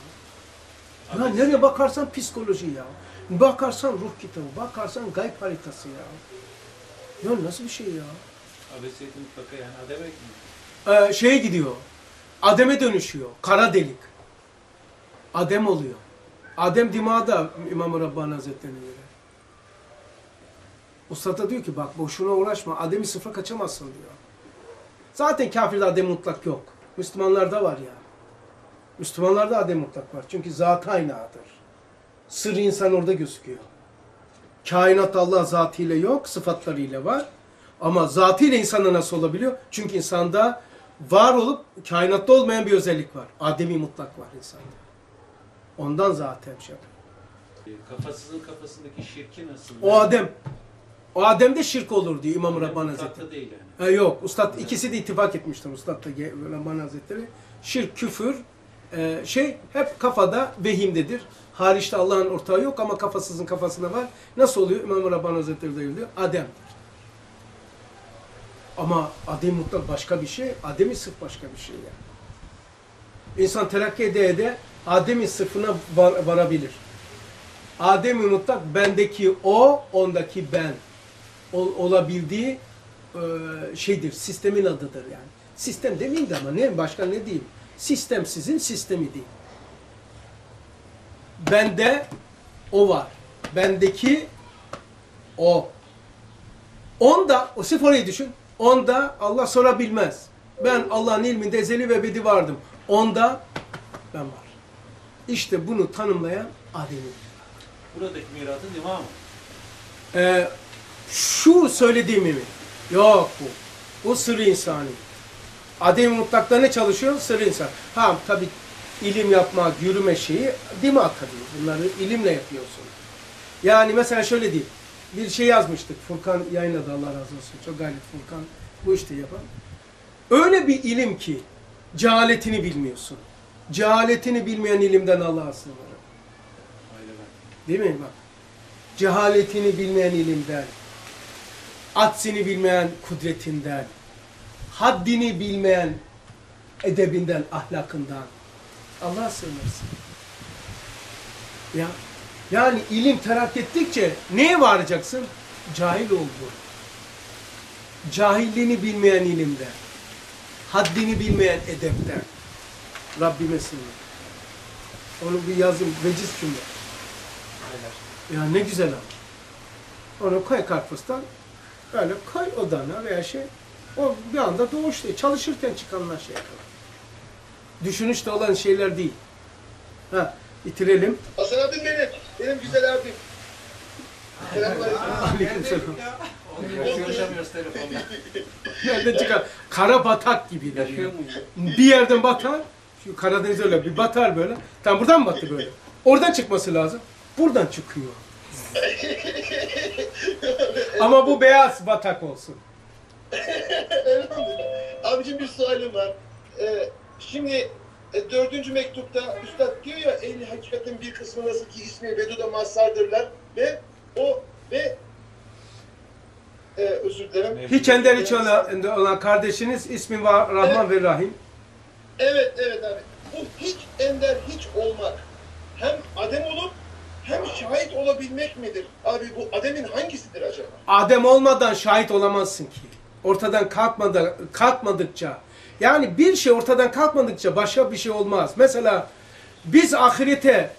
Speaker 1: Ya nereye bakarsan psikoloji ya. Bakarsan ruh kitabı, bakarsan gayb haritası ya. Ya nasıl bir şey ya?
Speaker 2: Abesiyeti mutlaka yani ademek mi?
Speaker 1: Ee, şeye gidiyor. Adem'e dönüşüyor. Kara delik. Adem oluyor. Adem dimağda İmam-ı Rabbani Hazretleri'ne göre. Usta diyor ki bak boşuna uğraşma. Adem'i sıfıra kaçamazsın diyor. Zaten kafirde Adem mutlak yok. Müslümanlarda var ya. Müslümanlarda Adem mutlak var. Çünkü zat aynıdır. Sır insan orada gözüküyor. Kainat Allah zatıyla yok, sıfatlarıyla var. Ama zatıyla insanda nasıl olabiliyor? Çünkü insanda var olup kainatta olmayan bir özellik var. Ademi mutlak var insanda. Ondan zaten şey yapıyor.
Speaker 2: Kafasızın kafasındaki şirki nasıl?
Speaker 1: O Adem. O Adem'de şirk olur diyor İmam Rabbani Hazretleri.
Speaker 2: değil yani.
Speaker 1: Ha, yok. Ustad ikisi de ittifak etmiştir. Ustad da Rabbani Hazretleri. Şirk, küfür, e, şey hep kafada vehimdedir. Hariçte Allah'ın ortağı yok ama kafasızın kafasında var. Nasıl oluyor? İmam Rabbani Hazretleri de diyor. Adem. Ama adem mutlak başka bir şey. Adem'i sırf başka bir şey yani. İnsan terakki ede ede Adem'in sırfına var- varabilir. Adem-i mutlak bendeki o, ondaki ben ol- olabildiği e, şeydir, sistemin adıdır yani. Sistem demeyeyim de ama ne başka ne diyeyim? Sistem sizin sistemi değil. Bende o var. Bendeki o. Onda, o sırf orayı düşün. Onda Allah sorabilmez. Ben Allah'ın ilminde ezeli ve ebedi vardım. Onda ben var. İşte bunu tanımlayan ademi.
Speaker 2: Buradaki miratın imamı.
Speaker 1: Ee, şu söylediğimi mi? Yok bu. Bu sırrı insani. Adem mutlakta ne çalışıyor? Sırrı insan. Ha tabi ilim yapmak, yürüme şeyi dima tabii. Bunları ilimle yapıyorsun. Yani mesela şöyle diyeyim. Bir şey yazmıştık. Furkan yayınladı Allah razı olsun. Çok gayret Furkan bu işte yapan. Öyle bir ilim ki cehaletini bilmiyorsun. Cehaletini bilmeyen ilimden Allah'a sığınırım. Değil mi? Bak. Cehaletini bilmeyen ilimden, atsini bilmeyen kudretinden, haddini bilmeyen edebinden, ahlakından Allah'a sığınırsın. Ya, yani ilim terakki ettikçe neye varacaksın? Cahil oldu. Cahilliğini bilmeyen ilimden, haddini bilmeyen edepten Rabbime sığınır. Onu bir yazın, veciz cümle. Ya ne güzel ama. Onu koy karpuzdan, böyle koy odana veya şey, o bir anda doğuştu. Çalışırken çıkanlar şey yapar. Düşünüşte olan şeyler değil. Ha, bitirelim.
Speaker 7: Hasan abim benim. Benim güzel abim. Selamünaleyküm.
Speaker 1: Aleykümselam.
Speaker 5: Görüşemiyoruz telefonda.
Speaker 1: Nereden çıkar? Kara batak gibi.
Speaker 5: Yaşıyor mu?
Speaker 1: Bir yerden batar, şu Karadeniz öyle bir batar böyle. Tam buradan mı battı böyle? Oradan çıkması lazım. Buradan çıkıyor. Ama bu beyaz batak olsun.
Speaker 7: Elhamdülillah. Abicim bir sualim var. Ee, şimdi e, dördüncü mektupta Üstad diyor ya ehli hakikatin bir kısmı nasıl ki ismi Veduda mazhardırlar ve o ve e, özür dilerim.
Speaker 1: Hiç ender hiç olan, olan kardeşiniz ismi var Rahman ve Rahim.
Speaker 7: Evet evet abi. Bu hiç ender hiç olmak hem adem olup hem şahit olabilmek midir? Abi bu ademin hangisidir acaba?
Speaker 1: Adem olmadan şahit olamazsın ki. Ortadan kalkmadı, kalkmadıkça. Yani bir şey ortadan kalkmadıkça başka bir şey olmaz. Mesela biz ahirete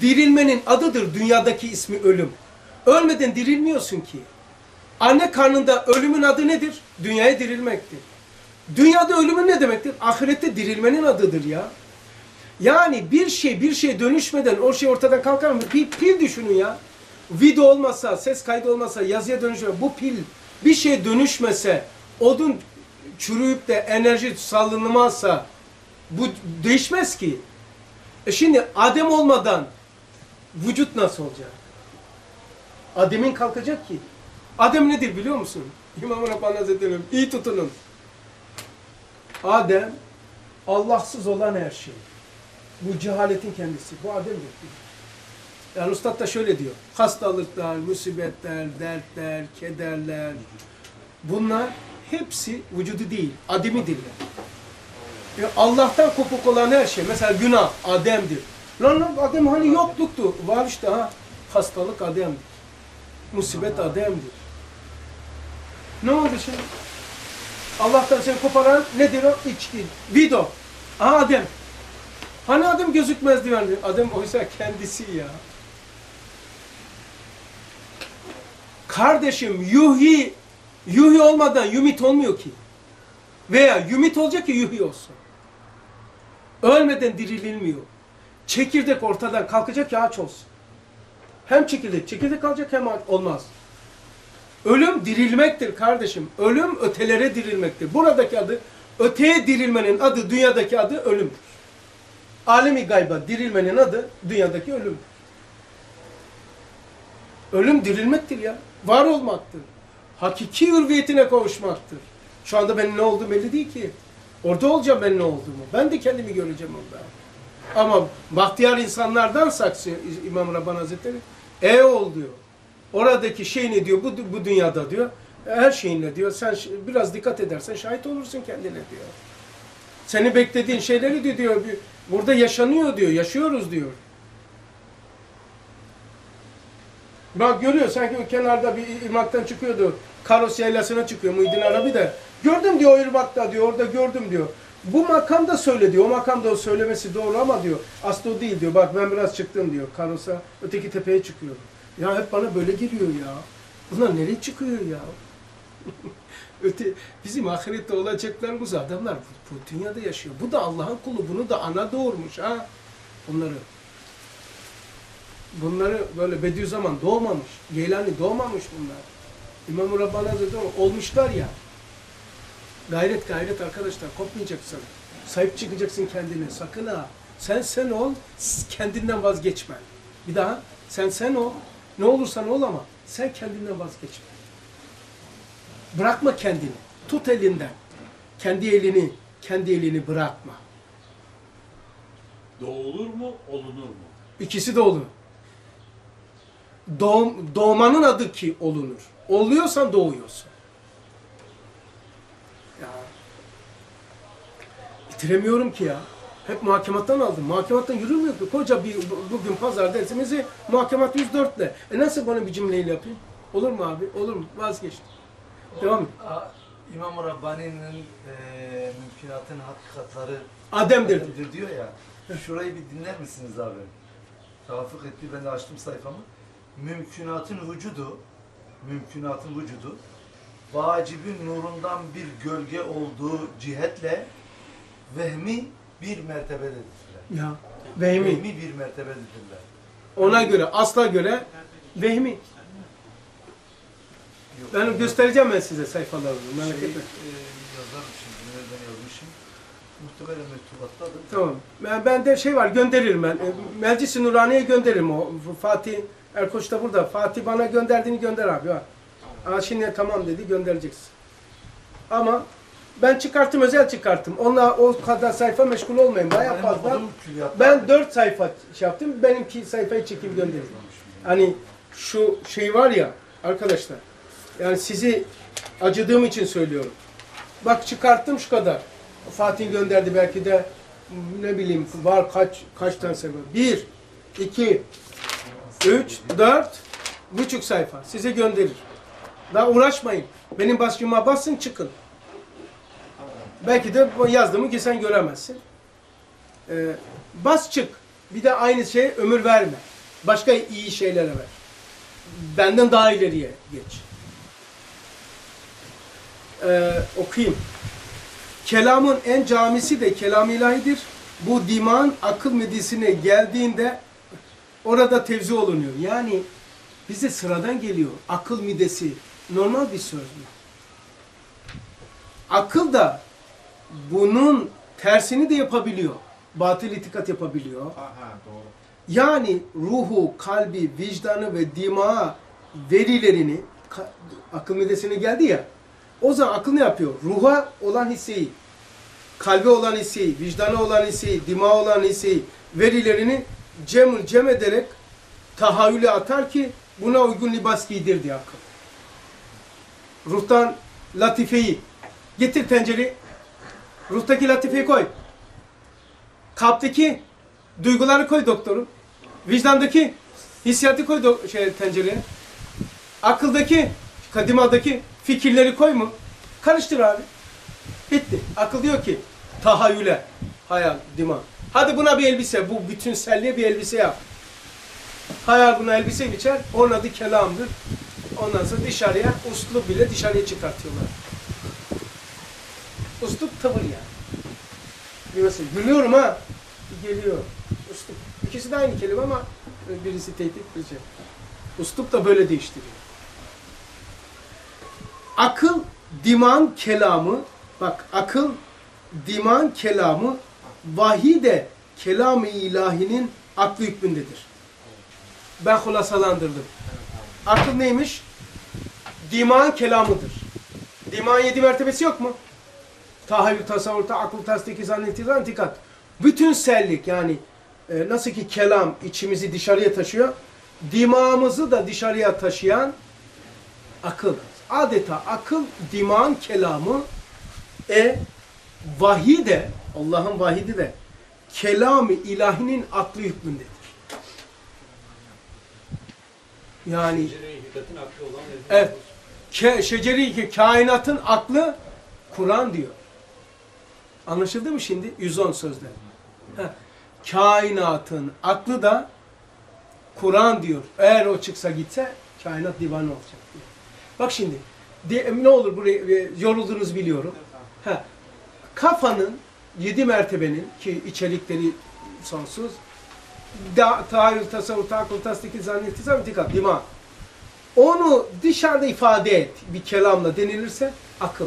Speaker 1: Dirilmenin adıdır dünyadaki ismi ölüm. Ölmeden dirilmiyorsun ki. Anne karnında ölümün adı nedir? Dünyaya dirilmektir. Dünyada ölümün ne demektir? Ahirette dirilmenin adıdır ya. Yani bir şey bir şeye dönüşmeden o şey ortadan kalkar mı? Bir pil düşünün ya. Video olmasa, ses kaydı olmasa, yazıya dönüşmese, bu pil bir şeye dönüşmese, odun çürüyüp de enerji salınmazsa bu değişmez ki. E şimdi Adem olmadan vücut nasıl olacak? Adem'in kalkacak ki. Adem nedir biliyor musun? İmam Rabbani Hazretleri iyi tutunun. Adem Allahsız olan her şey. Bu cehaletin kendisi. Bu Adem'dir. diyor. Yani Üstad da şöyle diyor. Hastalıklar, musibetler, dertler, kederler. Bunlar hepsi vücudu değil, Adem'idirler. E Allah'tan kopuk olan her şey. Mesela günah Adem'dir. Lan lan Adem hani yokluktu. Var işte ha. Hastalık Adem'dir. Musibet Adem'dir. Ne oldu şimdi? Allah'tan seni koparan nedir o? İçki. Video. Aha Adem. Hani Adem gözükmezdi yani. Adem oysa kendisi ya. Kardeşim yuhi yuhi olmadan yumit olmuyor ki. Veya yumit olacak ki yuhi olsun. Ölmeden dirililmiyor. Çekirdek ortadan kalkacak ki ağaç olsun. Hem çekirdek, çekirdek kalacak hem ağaç olmaz. Ölüm dirilmektir kardeşim. Ölüm ötelere dirilmektir. Buradaki adı, öteye dirilmenin adı, dünyadaki adı ölümdür. Alemi gayba dirilmenin adı, dünyadaki ölümdür. Ölüm dirilmektir ya. Var olmaktır. Hakiki hürriyetine kavuşmaktır. Şu anda benim ne olduğum belli değil ki. Orada olacağım ben ne olduğumu. Ben de kendimi göreceğim orada. Ama bahtiyar insanlardan saksı İmam Rabbani Hazretleri e ol diyor. Oradaki şey ne diyor bu, bu dünyada diyor. Her şeyinle diyor. Sen biraz dikkat edersen şahit olursun kendine diyor. Seni beklediğin şeyleri diyor, burada yaşanıyor diyor. Yaşıyoruz diyor. Bak görüyor sanki o kenarda bir ırmaktan çıkıyordu. Karos yaylasına çıkıyor Muhyiddin Arabi de. Gördüm diyor o ırmakta diyor orada gördüm diyor. Bu makamda söyle diyor. O makamda o söylemesi doğru ama diyor. Aslında o değil diyor. Bak ben biraz çıktım diyor. Karos'a öteki tepeye çıkıyorum. Ya hep bana böyle geliyor ya. Bunlar nereye çıkıyor ya? Öte, bizim ahirette olacaklarımız adamlar bu, bu dünyada yaşıyor. Bu da Allah'ın kulu. Bunu da ana doğurmuş ha. Bunları. Bunları böyle Bediüzzaman doğmamış. Geylani doğmamış bunlar. İmam-ı Rabbani Hazretleri olmuşlar ya. Gayret gayret arkadaşlar kopmayacaksın. Sahip çıkacaksın kendine sakın ha. Sen sen ol, kendinden vazgeçme. Bir daha sen sen ol. Ne olursan ol ama sen kendinden vazgeçme. Bırakma kendini. Tut elinden. Kendi elini, kendi elini bırakma.
Speaker 2: Doğulur mu, olunur mu?
Speaker 1: İkisi de olur. Doğum, doğmanın adı ki olunur. Oluyorsan doğuyorsun. Ya. Bitiremiyorum ki ya. Hep muhakemattan aldım. Muhakemattan yürümüyor ki. Koca bir bu- bugün pazar dersimizi muhakemat 104 ile. E nasıl bana bir cümleyle yapayım? Olur mu abi? Olur mu? Vazgeçtim. Devam et.
Speaker 3: Aa, İmam-ı Rabbani'nin eee mümkünatın hakikatları
Speaker 1: Adem'dir.
Speaker 3: Adem'dir diyor ya. Şurayı bir dinler misiniz abi? Tevafuk etti. Ben de açtım sayfamı. Mümkünatın vücudu mümkünatın vücudu vacibin nurundan bir gölge olduğu cihetle vehmi bir mertebededirler.
Speaker 1: Ya. Vehmi.
Speaker 3: Vehmi bir mertebededirler.
Speaker 1: Ona göre, asla göre vehmi.
Speaker 3: Yok.
Speaker 1: Ben göstereceğim ben size sayfalarını. Merak
Speaker 3: Şey,
Speaker 1: etme.
Speaker 3: eee, yazarım şimdi. Nereden yazmışım? Muhtemelen mektubattadır.
Speaker 1: Tamam. Ben, bende şey var gönderirim ben. E, Meclis-i Nurani'ye gönderirim o. Fatih Erkoç da burada. Fatih bana gönderdiğini gönder abi. Bak. Aa, şimdi tamam dedi göndereceksin. Ama ben çıkarttım özel çıkarttım. Onunla o kadar sayfa meşgul olmayın. Bayağı
Speaker 3: Benim
Speaker 1: fazla. Ben dört sayfa şey yaptım. Benimki sayfayı çekip gönderdim. Hani şu şey var ya arkadaşlar. Yani sizi acıdığım için söylüyorum. Bak çıkarttım şu kadar. Fatih gönderdi belki de ne bileyim var kaç kaç tane sayfa. Bir, iki, üç, dört buçuk sayfa. Size gönderir. Daha uğraşmayın. Benim başıma basın çıkın. Belki de yazdığımı ki sen göremezsin. Ee, bas çık. Bir de aynı şey ömür verme. Başka iyi şeylere ver. Benden daha ileriye geç. Ee, okuyayım. Kelamın en camisi de kelam ilahidir. Bu diman akıl medisine geldiğinde orada tevzi olunuyor. Yani bize sıradan geliyor. Akıl midesi. Normal bir söz mü? Akıl da bunun tersini de yapabiliyor. Batıl itikat yapabiliyor.
Speaker 2: Aha doğru.
Speaker 1: Yani ruhu, kalbi, vicdanı ve dimağı verilerini akıl midesine geldi ya. O zaman akıl ne yapıyor? Ruha olan hisseyi, kalbe olan hisseyi, vicdana olan hisseyi, dimağa olan hisseyi, verilerini cem cem ederek tahayyüle atar ki buna uygun libas giydir diye akıl. Ruhtan latifeyi getir tencereyi. Ruhtaki latifeyi koy. Kalpteki duyguları koy doktorum. Vicdandaki hissiyatı koy şey, tencereye. Akıldaki, kadimadaki fikirleri koy mu? Karıştır abi. Bitti. Akıl diyor ki tahayyüle, hayal, dima. Hadi buna bir elbise, bu bütünselliğe bir elbise yap. Hayal buna elbise biçer, onun adı kelamdır. Ondan sonra dışarıya, uslup bile dışarıya çıkartıyorlar. Uslup tavır yani. Mesela gülüyorum ha, geliyor. Uslup. İkisi de aynı kelime ama birisi tehdit, birisi. Uslup da böyle değiştiriyor. Akıl, diman kelamı, bak akıl, diman kelamı, vahiy de kelam-ı ilahinin aklı hükmündedir. Ben hulasalandırdım. Akıl neymiş? Diman kelamıdır. Diman yedi mertebesi yok mu? Tahayyül, tasavvur, akıl, tasdik, izan, intizam, intikat. Bütünsellik yani e, nasıl ki kelam içimizi dışarıya taşıyor, dimağımızı da dışarıya taşıyan akıl. Adeta akıl, diman kelamı, e vahiy de, Allah'ın vahidi de kelam-ı ilahinin aklı hükmündedir. Yani Evet. Ke, şeceri ki kainatın aklı Kur'an diyor. Anlaşıldı mı şimdi? 110 sözler. Kainatın aklı da Kur'an diyor. Eğer o çıksa gitse kainat divanı olacak diyor. Bak şimdi de, ne olur buraya e, yoruldunuz biliyorum. Ha, kafanın yedi mertebenin ki içerikleri sonsuz da, tahayyül, tasavvur, tahakkül, tasdik, zannet, tizam, itikad, dima. Onu dışarıda ifade et bir kelamla denilirse akıl.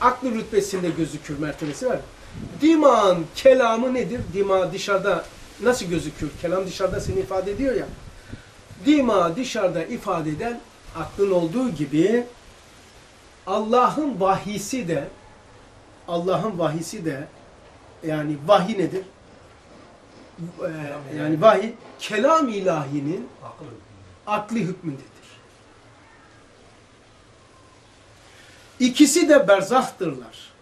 Speaker 1: Aklı rütbesinde gözükür mertebesi var. Dimağın kelamı nedir? Dima dışarıda nasıl gözükür? Kelam dışarıda seni ifade ediyor ya. Dima dışarıda ifade eden aklın olduğu gibi Allah'ın vahisi de Allah'ın vahisi de yani vahiy nedir? Ee, yani vahiy kelam ilahinin akli hükmündedir. İkisi de berzahtırlar.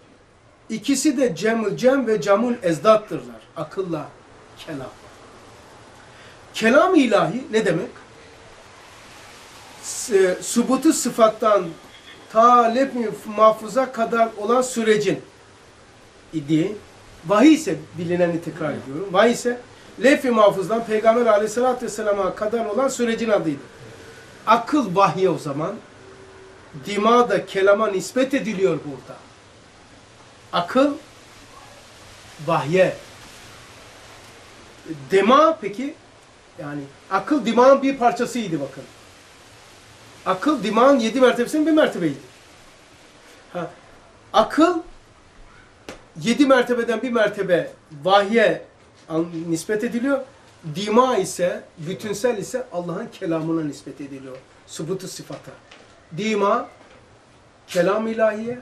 Speaker 1: İkisi de cemül cem ve camul ezdattırlar. Akılla kelam. Kelam ilahi ne demek? S- Subutu sıfattan ta lef mahfuza kadar olan sürecin idi. Vahiy ise bilineni tekrar ediyorum. Vahiy ise lef-i mahfuzdan Peygamber aleyhissalatü vesselama kadar olan sürecin adıydı. Akıl vahye o zaman dima da kelama nispet ediliyor burada. Akıl vahye. Dima peki yani akıl dimağın bir parçasıydı bakın. Akıl dimağın yedi mertebesinin bir mertebeydi. Ha, akıl yedi mertebeden bir mertebe vahye nispet ediliyor. Dima ise, bütünsel ise Allah'ın kelamına nispet ediliyor. Subutu sıfata. Dima, kelam ilahiye,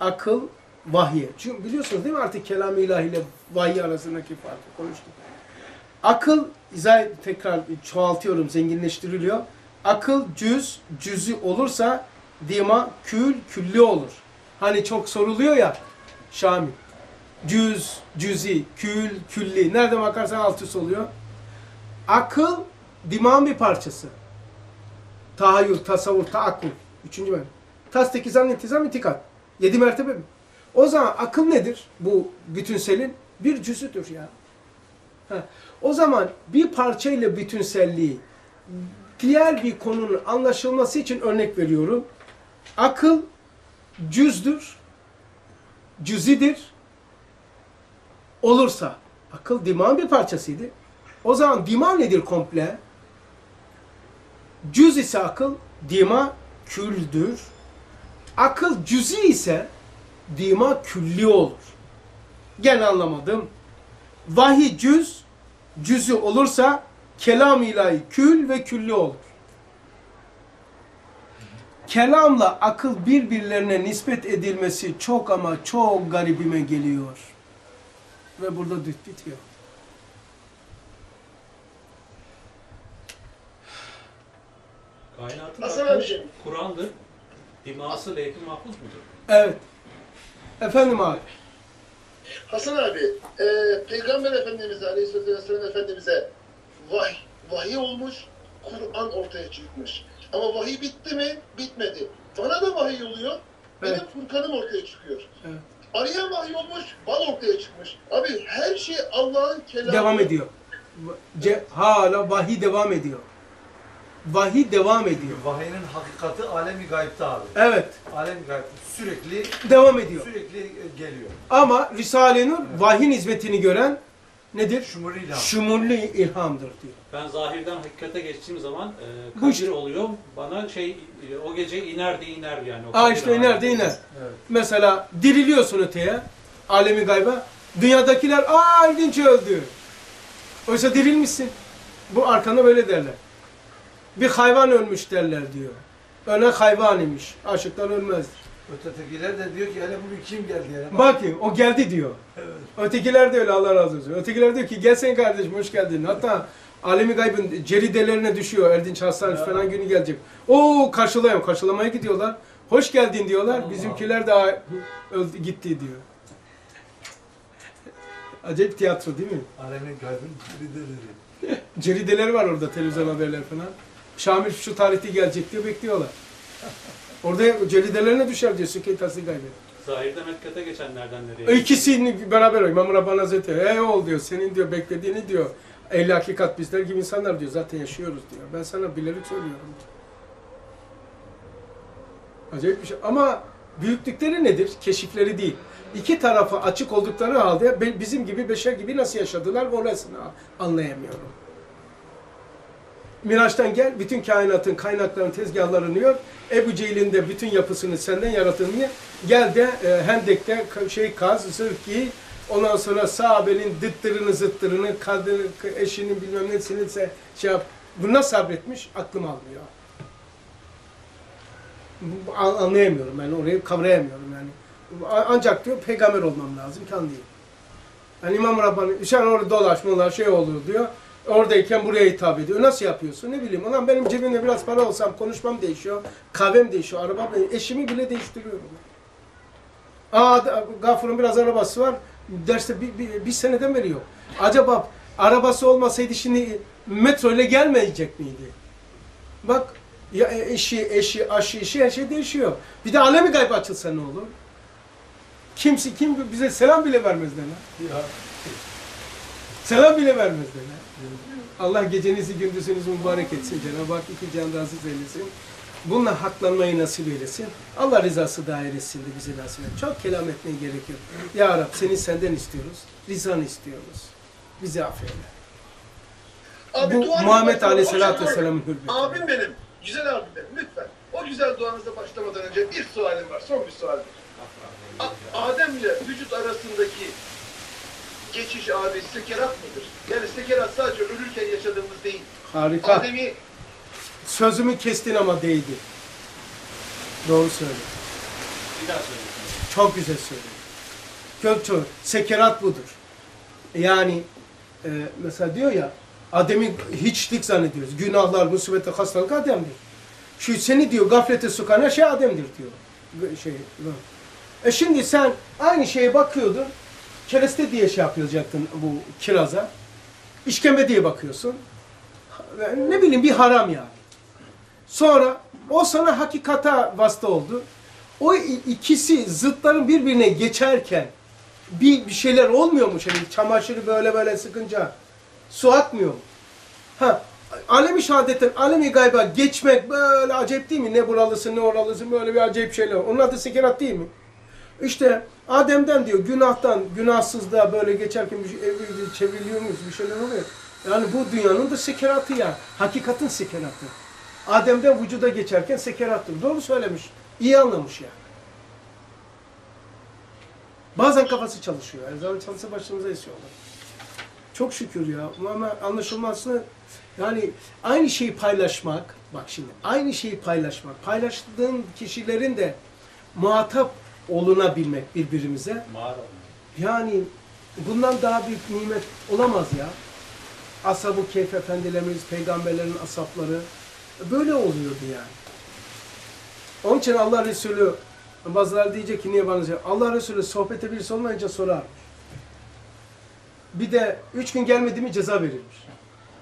Speaker 1: akıl, vahye. Çünkü biliyorsunuz değil mi artık kelam ilahi ile arasındaki farkı konuştuk. Akıl, izah tekrar çoğaltıyorum, zenginleştiriliyor. Akıl cüz, cüzü olursa dima kül, külli olur. Hani çok soruluyor ya Şamil. Cüz, cüzi, kül, külli. Nerede bakarsan alt üst oluyor. Akıl dimağın bir parçası. Tahayyül, tasavvur, taakkul. Üçüncü mertebe. Tasdik, izan, intizam, itikat. Yedi mertebe mi? O zaman akıl nedir? Bu bütünselin bir cüzüdür ya. O zaman bir parçayla bütünselliği, diğer bir konunun anlaşılması için örnek veriyorum. Akıl cüzdür, cüzidir. Olursa, akıl dimağın bir parçasıydı. O zaman dima nedir komple? Cüz ise akıl, dima küldür. Akıl cüzi ise dima külli olur. Gene anlamadım. Vahiy cüz, cüzü olursa kelam ilahi kül ve külli olur. Kelamla akıl birbirlerine nispet edilmesi çok ama çok garibime geliyor. Ve burada düt bitiyor.
Speaker 2: Kainatın
Speaker 7: Hasan
Speaker 2: aklı. Kur'an'dır. Diması levh-i mahfuz mudur?
Speaker 1: Evet. Efendim abi.
Speaker 7: Hasan abi, e, Peygamber Efendimiz Aleyhisselatü Vesselam Efendimiz'e vahiy, vahiy olmuş, Kur'an ortaya çıkmış. Ama vahiy bitti mi? Bitmedi. Bana da vahiy oluyor, benim
Speaker 1: Evet.
Speaker 7: Furkan'ım ortaya çıkıyor.
Speaker 1: Evet.
Speaker 7: Araya vahiy olmuş, bal ortaya çıkmış. Abi her şey Allah'ın kelamı.
Speaker 1: Devam ediyor. Ce- hala vahiy devam ediyor. Vahiy devam ediyor.
Speaker 3: Vahyin hakikati alemi gayipte abi.
Speaker 1: Evet.
Speaker 3: Alemi gayipte sürekli
Speaker 1: Devam ediyor.
Speaker 3: sürekli e, geliyor.
Speaker 1: Ama Risale-i Nur vahiy hizmetini gören nedir?
Speaker 3: Şumuruyla.
Speaker 1: Şumurlu ilhamdır diyor.
Speaker 2: Ben zahirden hakikate geçtiğim zaman e,
Speaker 1: Bu
Speaker 2: kabir
Speaker 1: işte.
Speaker 2: oluyor. Bana şey e, o gece iner de iner yani. O
Speaker 1: Aa işte iner de iner.
Speaker 3: Evet.
Speaker 1: Mesela diriliyorsun öteye, alemi gayba. Dünyadakiler aa ilginç öldü. Oysa dirilmişsin. Bu arkanda böyle derler. Bir hayvan ölmüş derler diyor. Öne hayvan imiş. Aşıklar ölmezdir.
Speaker 3: Ötekiler de diyor ki hele bugün kim geldi ya?
Speaker 1: Bakın o geldi diyor.
Speaker 3: Evet.
Speaker 1: Ötekiler de öyle Allah razı olsun. Ötekiler diyor ki gel sen kardeşim hoş geldin. Hatta alemi gaybın ceridelerine düşüyor. Erdinç Hastanesi
Speaker 3: Ya.
Speaker 1: falan günü gelecek. Oo karşılayalım. Karşılamaya gidiyorlar. Hoş geldin diyorlar.
Speaker 3: Allah.
Speaker 1: Bizimkiler de öldü gitti diyor. Acayip tiyatro değil mi?
Speaker 3: Alemin gaybın liderleri.
Speaker 1: Cerideleri var orada televizyon haberler falan. Şamil şu tarihte gelecek diyor bekliyorlar. Orada ceridelerine düşer diyor Sükeyi Tasdik Gaybi.
Speaker 2: Zahirden hakikate geçenlerden nereye?
Speaker 1: İkisini beraber İmam Rabbani Hazretleri ey oğul diyor senin diyor beklediğini diyor ehli hakikat bizler gibi insanlar diyor zaten yaşıyoruz diyor. Ben sana bilerek söylüyorum diyor. Acayip bir şey ama büyüklükleri nedir? Keşifleri değil. İki tarafı açık oldukları halde bizim gibi beşer gibi nasıl yaşadılar orasını anlayamıyorum. Miraç'tan gel, bütün kainatın kaynaklarını, tezgahlarını yor. Ebu Cehil'in de bütün yapısını senden yarattığını gel de e, Hendek'te şey kaz, zırh giy. Ondan sonra sahabenin dıttırını zıttırını, kadını, eşinin bilmem nesini şey yap. Buna sabretmiş, aklım almıyor. Anlayamıyorum ben orayı kavrayamıyorum yani. Ancak diyor peygamber olmam lazım ki anlayayım. Yani İmam Rabbani, sen orada dolaşmalar şey oluyor diyor. Oradayken buraya hitap ediyor. Nasıl yapıyorsun? Ne bileyim. Ulan benim cebimde biraz para olsam konuşmam değişiyor. Kahvem değişiyor. Arabam değişiyor. Eşimi bile değiştiriyorum. Aa Gafur'un biraz arabası var. Derste bir, bir, bir seneden beri yok. Acaba arabası olmasaydı şimdi metro ile gelmeyecek miydi? Bak ya eşi, eşi, aşı, işi her şey değişiyor. Bir de alemi gayb açılsa ne olur? Kimse kim bize selam bile vermezler lan.
Speaker 3: Ya.
Speaker 1: Selam bile vermezler lan. Allah gecenizi gündüzünüzü mübarek etsin. Cenab-ı Hak iki can razı eylesin. Bununla haklanmayı nasip eylesin. Allah rızası dairesinde bize nasip etsin. Çok kelam etmeye gerek yok. Ya Rab seni senden istiyoruz. Rızanı istiyoruz. Bizi affeyle.
Speaker 7: Abi,
Speaker 1: Bu Muhammed Aleyhisselatü
Speaker 7: Hoş-
Speaker 1: Vesselam'ın hürmeti.
Speaker 7: Abim benim, güzel abim benim lütfen. O güzel duanıza başlamadan önce bir sualim var, son bir sualim. Adem ile vücut arasındaki geçiş abi sekerat mıdır? Yani sekerat sadece ölürken yaşadığımız değil.
Speaker 1: Harika.
Speaker 7: Adem'i
Speaker 1: Sözümü kestin ama değdi. Doğru söyle.
Speaker 2: Bir daha söyleyeyim.
Speaker 1: Çok güzel söyledin. Çok. Sekerat budur. Yani e, mesela diyor ya Adem'i hiçlik zannediyoruz. Günahlar, musibeti, hastalık Adem'dir. Şu seni diyor gaflete sokan her şey Adem'dir diyor. Şey, e şimdi sen aynı şeye bakıyordun. Kereste diye şey yapacaktın bu kiraza. İşkembe diye bakıyorsun. Ne bileyim bir haram yani. Sonra o sana hakikata vasıta oldu. O ikisi zıtların birbirine geçerken bir, bir şeyler olmuyor mu? Şimdi çamaşırı böyle böyle sıkınca Su akmıyor mu? Ha, alemi şehadetten alemi gayba geçmek böyle acayip değil mi? Ne buralısın ne oralısın böyle bir acayip şeyler. Onun adı sekerat değil mi? İşte Adem'den diyor günahtan, günahsızlığa böyle geçerken bir şey, ev- çevriliyor muyuz? Bir şeyler oluyor. Yani bu dünyanın da sekeratı ya. Hakikatin sekeratı. Adem'den vücuda geçerken sekerattır. Doğru söylemiş. İyi anlamış yani. Bazen kafası çalışıyor. Her zaman çalışsa başımıza esiyorlar. Çok şükür ya. Ama anlaşılması yani aynı şeyi paylaşmak, bak şimdi aynı şeyi paylaşmak, paylaştığın kişilerin de muhatap olunabilmek birbirimize.
Speaker 2: Mağara.
Speaker 1: Yani bundan daha büyük nimet olamaz ya. Ashab-ı Keyf efendilerimiz, peygamberlerin asapları böyle oluyordu yani. Onun için Allah Resulü bazıları diyecek ki niye bana şey- Allah Resulü sohbete birisi olmayınca sorar. Bir de üç gün gelmedi mi ceza verilmiş.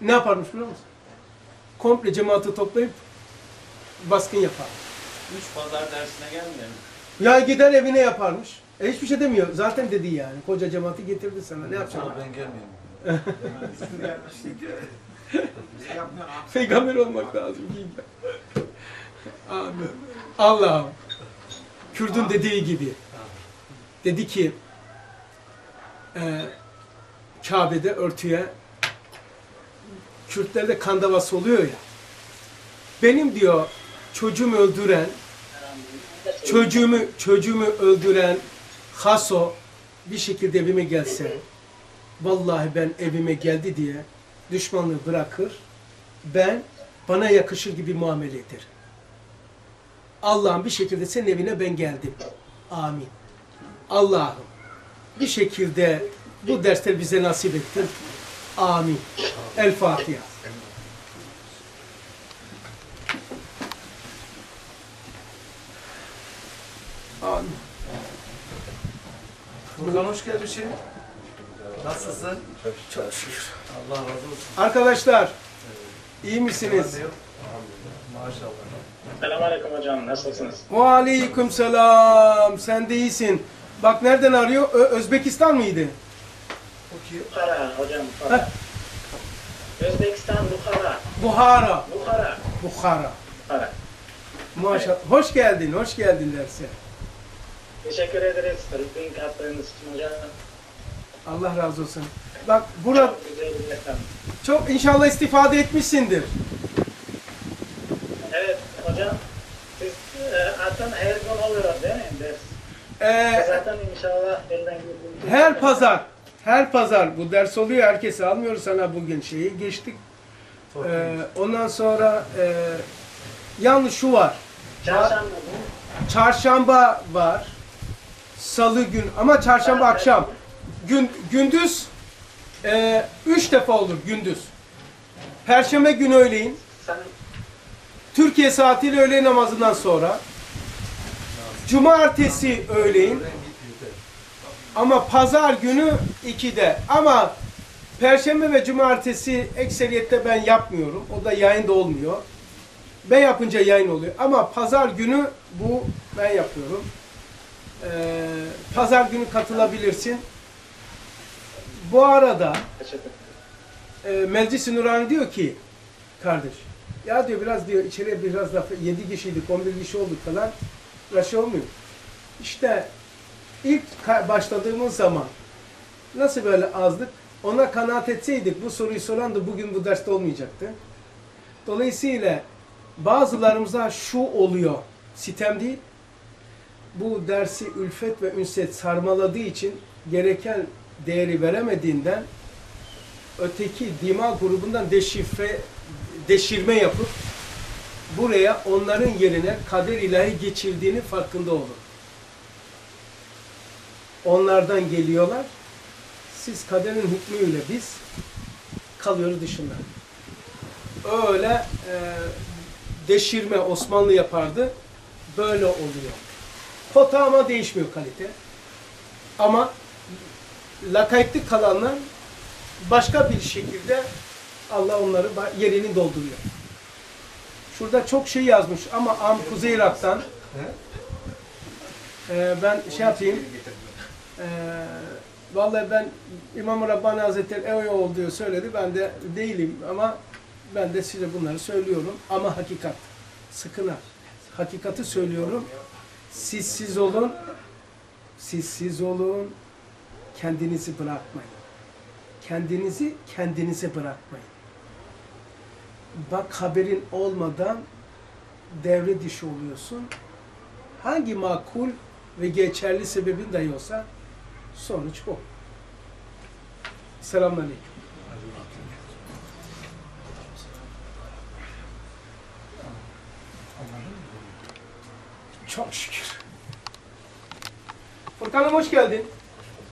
Speaker 1: Ne yaparmış biliyor musun? Komple cemaati toplayıp baskın yapar.
Speaker 5: Üç pazar dersine gelmeyelim.
Speaker 1: Ya gider evine yaparmış. E hiçbir şey demiyor. Zaten dedi yani. Koca cemaati getirdi sana. Ne yapacaksın?
Speaker 3: Ben gelmiyorum.
Speaker 1: Peygamber olmak lazım. mi? Amin. Allah'ım. Kürdün dediği gibi. Dedi ki e, Kabe'de örtüye Kürtlerde kan davası oluyor ya. Benim diyor çocuğumu öldüren çocuğumu çocuğumu öldüren Haso bir şekilde evime gelse vallahi ben evime geldi diye düşmanlığı bırakır ben bana yakışır gibi muamele ederim. Allah'ım bir şekilde senin evine ben geldim. Amin. Allah'ım bir şekilde bu dersleri bize nasip ettin. Amin. El Fatiha. Amin.
Speaker 3: Furkan hoş geldin şey. Nasılsın?
Speaker 1: Çok şükür.
Speaker 3: Allah razı olsun.
Speaker 1: Arkadaşlar iyi misiniz?
Speaker 3: Maşallah.
Speaker 8: Selamünaleyküm hocam, nasılsınız?
Speaker 1: Aleyküm selam. Sen de iyisin. Bak nereden arıyor? Ö- Özbekistan mıydı?
Speaker 8: Bukhara hocam, Bukhara. Özbekistan, Bukhara.
Speaker 1: Buhara.
Speaker 8: Bukhara.
Speaker 1: Bukhara.
Speaker 8: Bukhara.
Speaker 1: Maşallah. Hoş geldin, hoş geldin derse.
Speaker 8: Teşekkür ederiz. Rütbin kattığınız için hocam.
Speaker 1: Allah razı olsun. Bak burada
Speaker 8: Çok
Speaker 1: inşallah istifade etmişsindir.
Speaker 8: Evet hocam, siz e, zaten her gün oluyor değil mi ders?
Speaker 1: Ee,
Speaker 8: Zaten inşallah elden geldiğince-
Speaker 1: her pazar, her pazar bu ders oluyor. Herkese almıyoruz sana bugün şeyi. Geçtik.
Speaker 3: Çok
Speaker 1: Ee, ondan sonra e, yalnız şu var.
Speaker 8: Çarşamba.
Speaker 1: Çarşamba var. Salı gün ama çarşamba akşam. Gün, gündüz e, üç defa olur gündüz. Perşembe günü öğleyin. Türkiye saatiyle öğle namazından sonra. Cumartesi öğleyin. Ama pazar günü 2'de. Ama perşembe ve cumartesi ekseriyette ben yapmıyorum. O da yayında olmuyor. Ben yapınca yayın oluyor. Ama pazar günü bu ben yapıyorum. Ee, pazar günü katılabilirsin. Bu arada e, Meclis-i Nurani diyor ki kardeş ya diyor biraz diyor içeriye biraz da 7 kişiydik 11 kişi olduk falan biraz şey olmuyor. İşte ilk başladığımız zaman nasıl böyle azdık ona kanaat etseydik bu soruyu soran da bugün bu derste olmayacaktı. Dolayısıyla bazılarımıza şu oluyor sitem değil bu dersi ülfet ve ünset sarmaladığı için gereken değeri veremediğinden öteki dima grubundan deşifre deşirme yapıp buraya onların yerine kader ilahi geçirdiğini farkında olun. Onlardan geliyorlar. Siz kaderin hükmüyle biz kalıyoruz dışında. Öyle e, deşirme Osmanlı yapardı. Böyle oluyor. Kota ama değişmiyor kalite. Ama lakaytlı kalanlar başka bir şekilde Allah onları yerini dolduruyor. Şurada çok şey yazmış ama Am Kuzey Irak'tan
Speaker 3: He?
Speaker 1: e, ben şey yapayım e, vallahi ben İmam Rabbani Hazretleri öyle olduğu söyledi. Ben de değilim ama ben de size bunları söylüyorum. Ama hakikat. Sakın ha. Hakikati söylüyorum. Siz siz olun. Siz siz olun. Kendinizi bırakmayın. Kendinizi kendinize bırakmayın. Bak haberin olmadan devre dışı oluyorsun. Hangi makul ve geçerli sebebin dahi olsa sonuç bu. Selamünaleyküm. Çok şükür. Furkan'ım hoş geldin.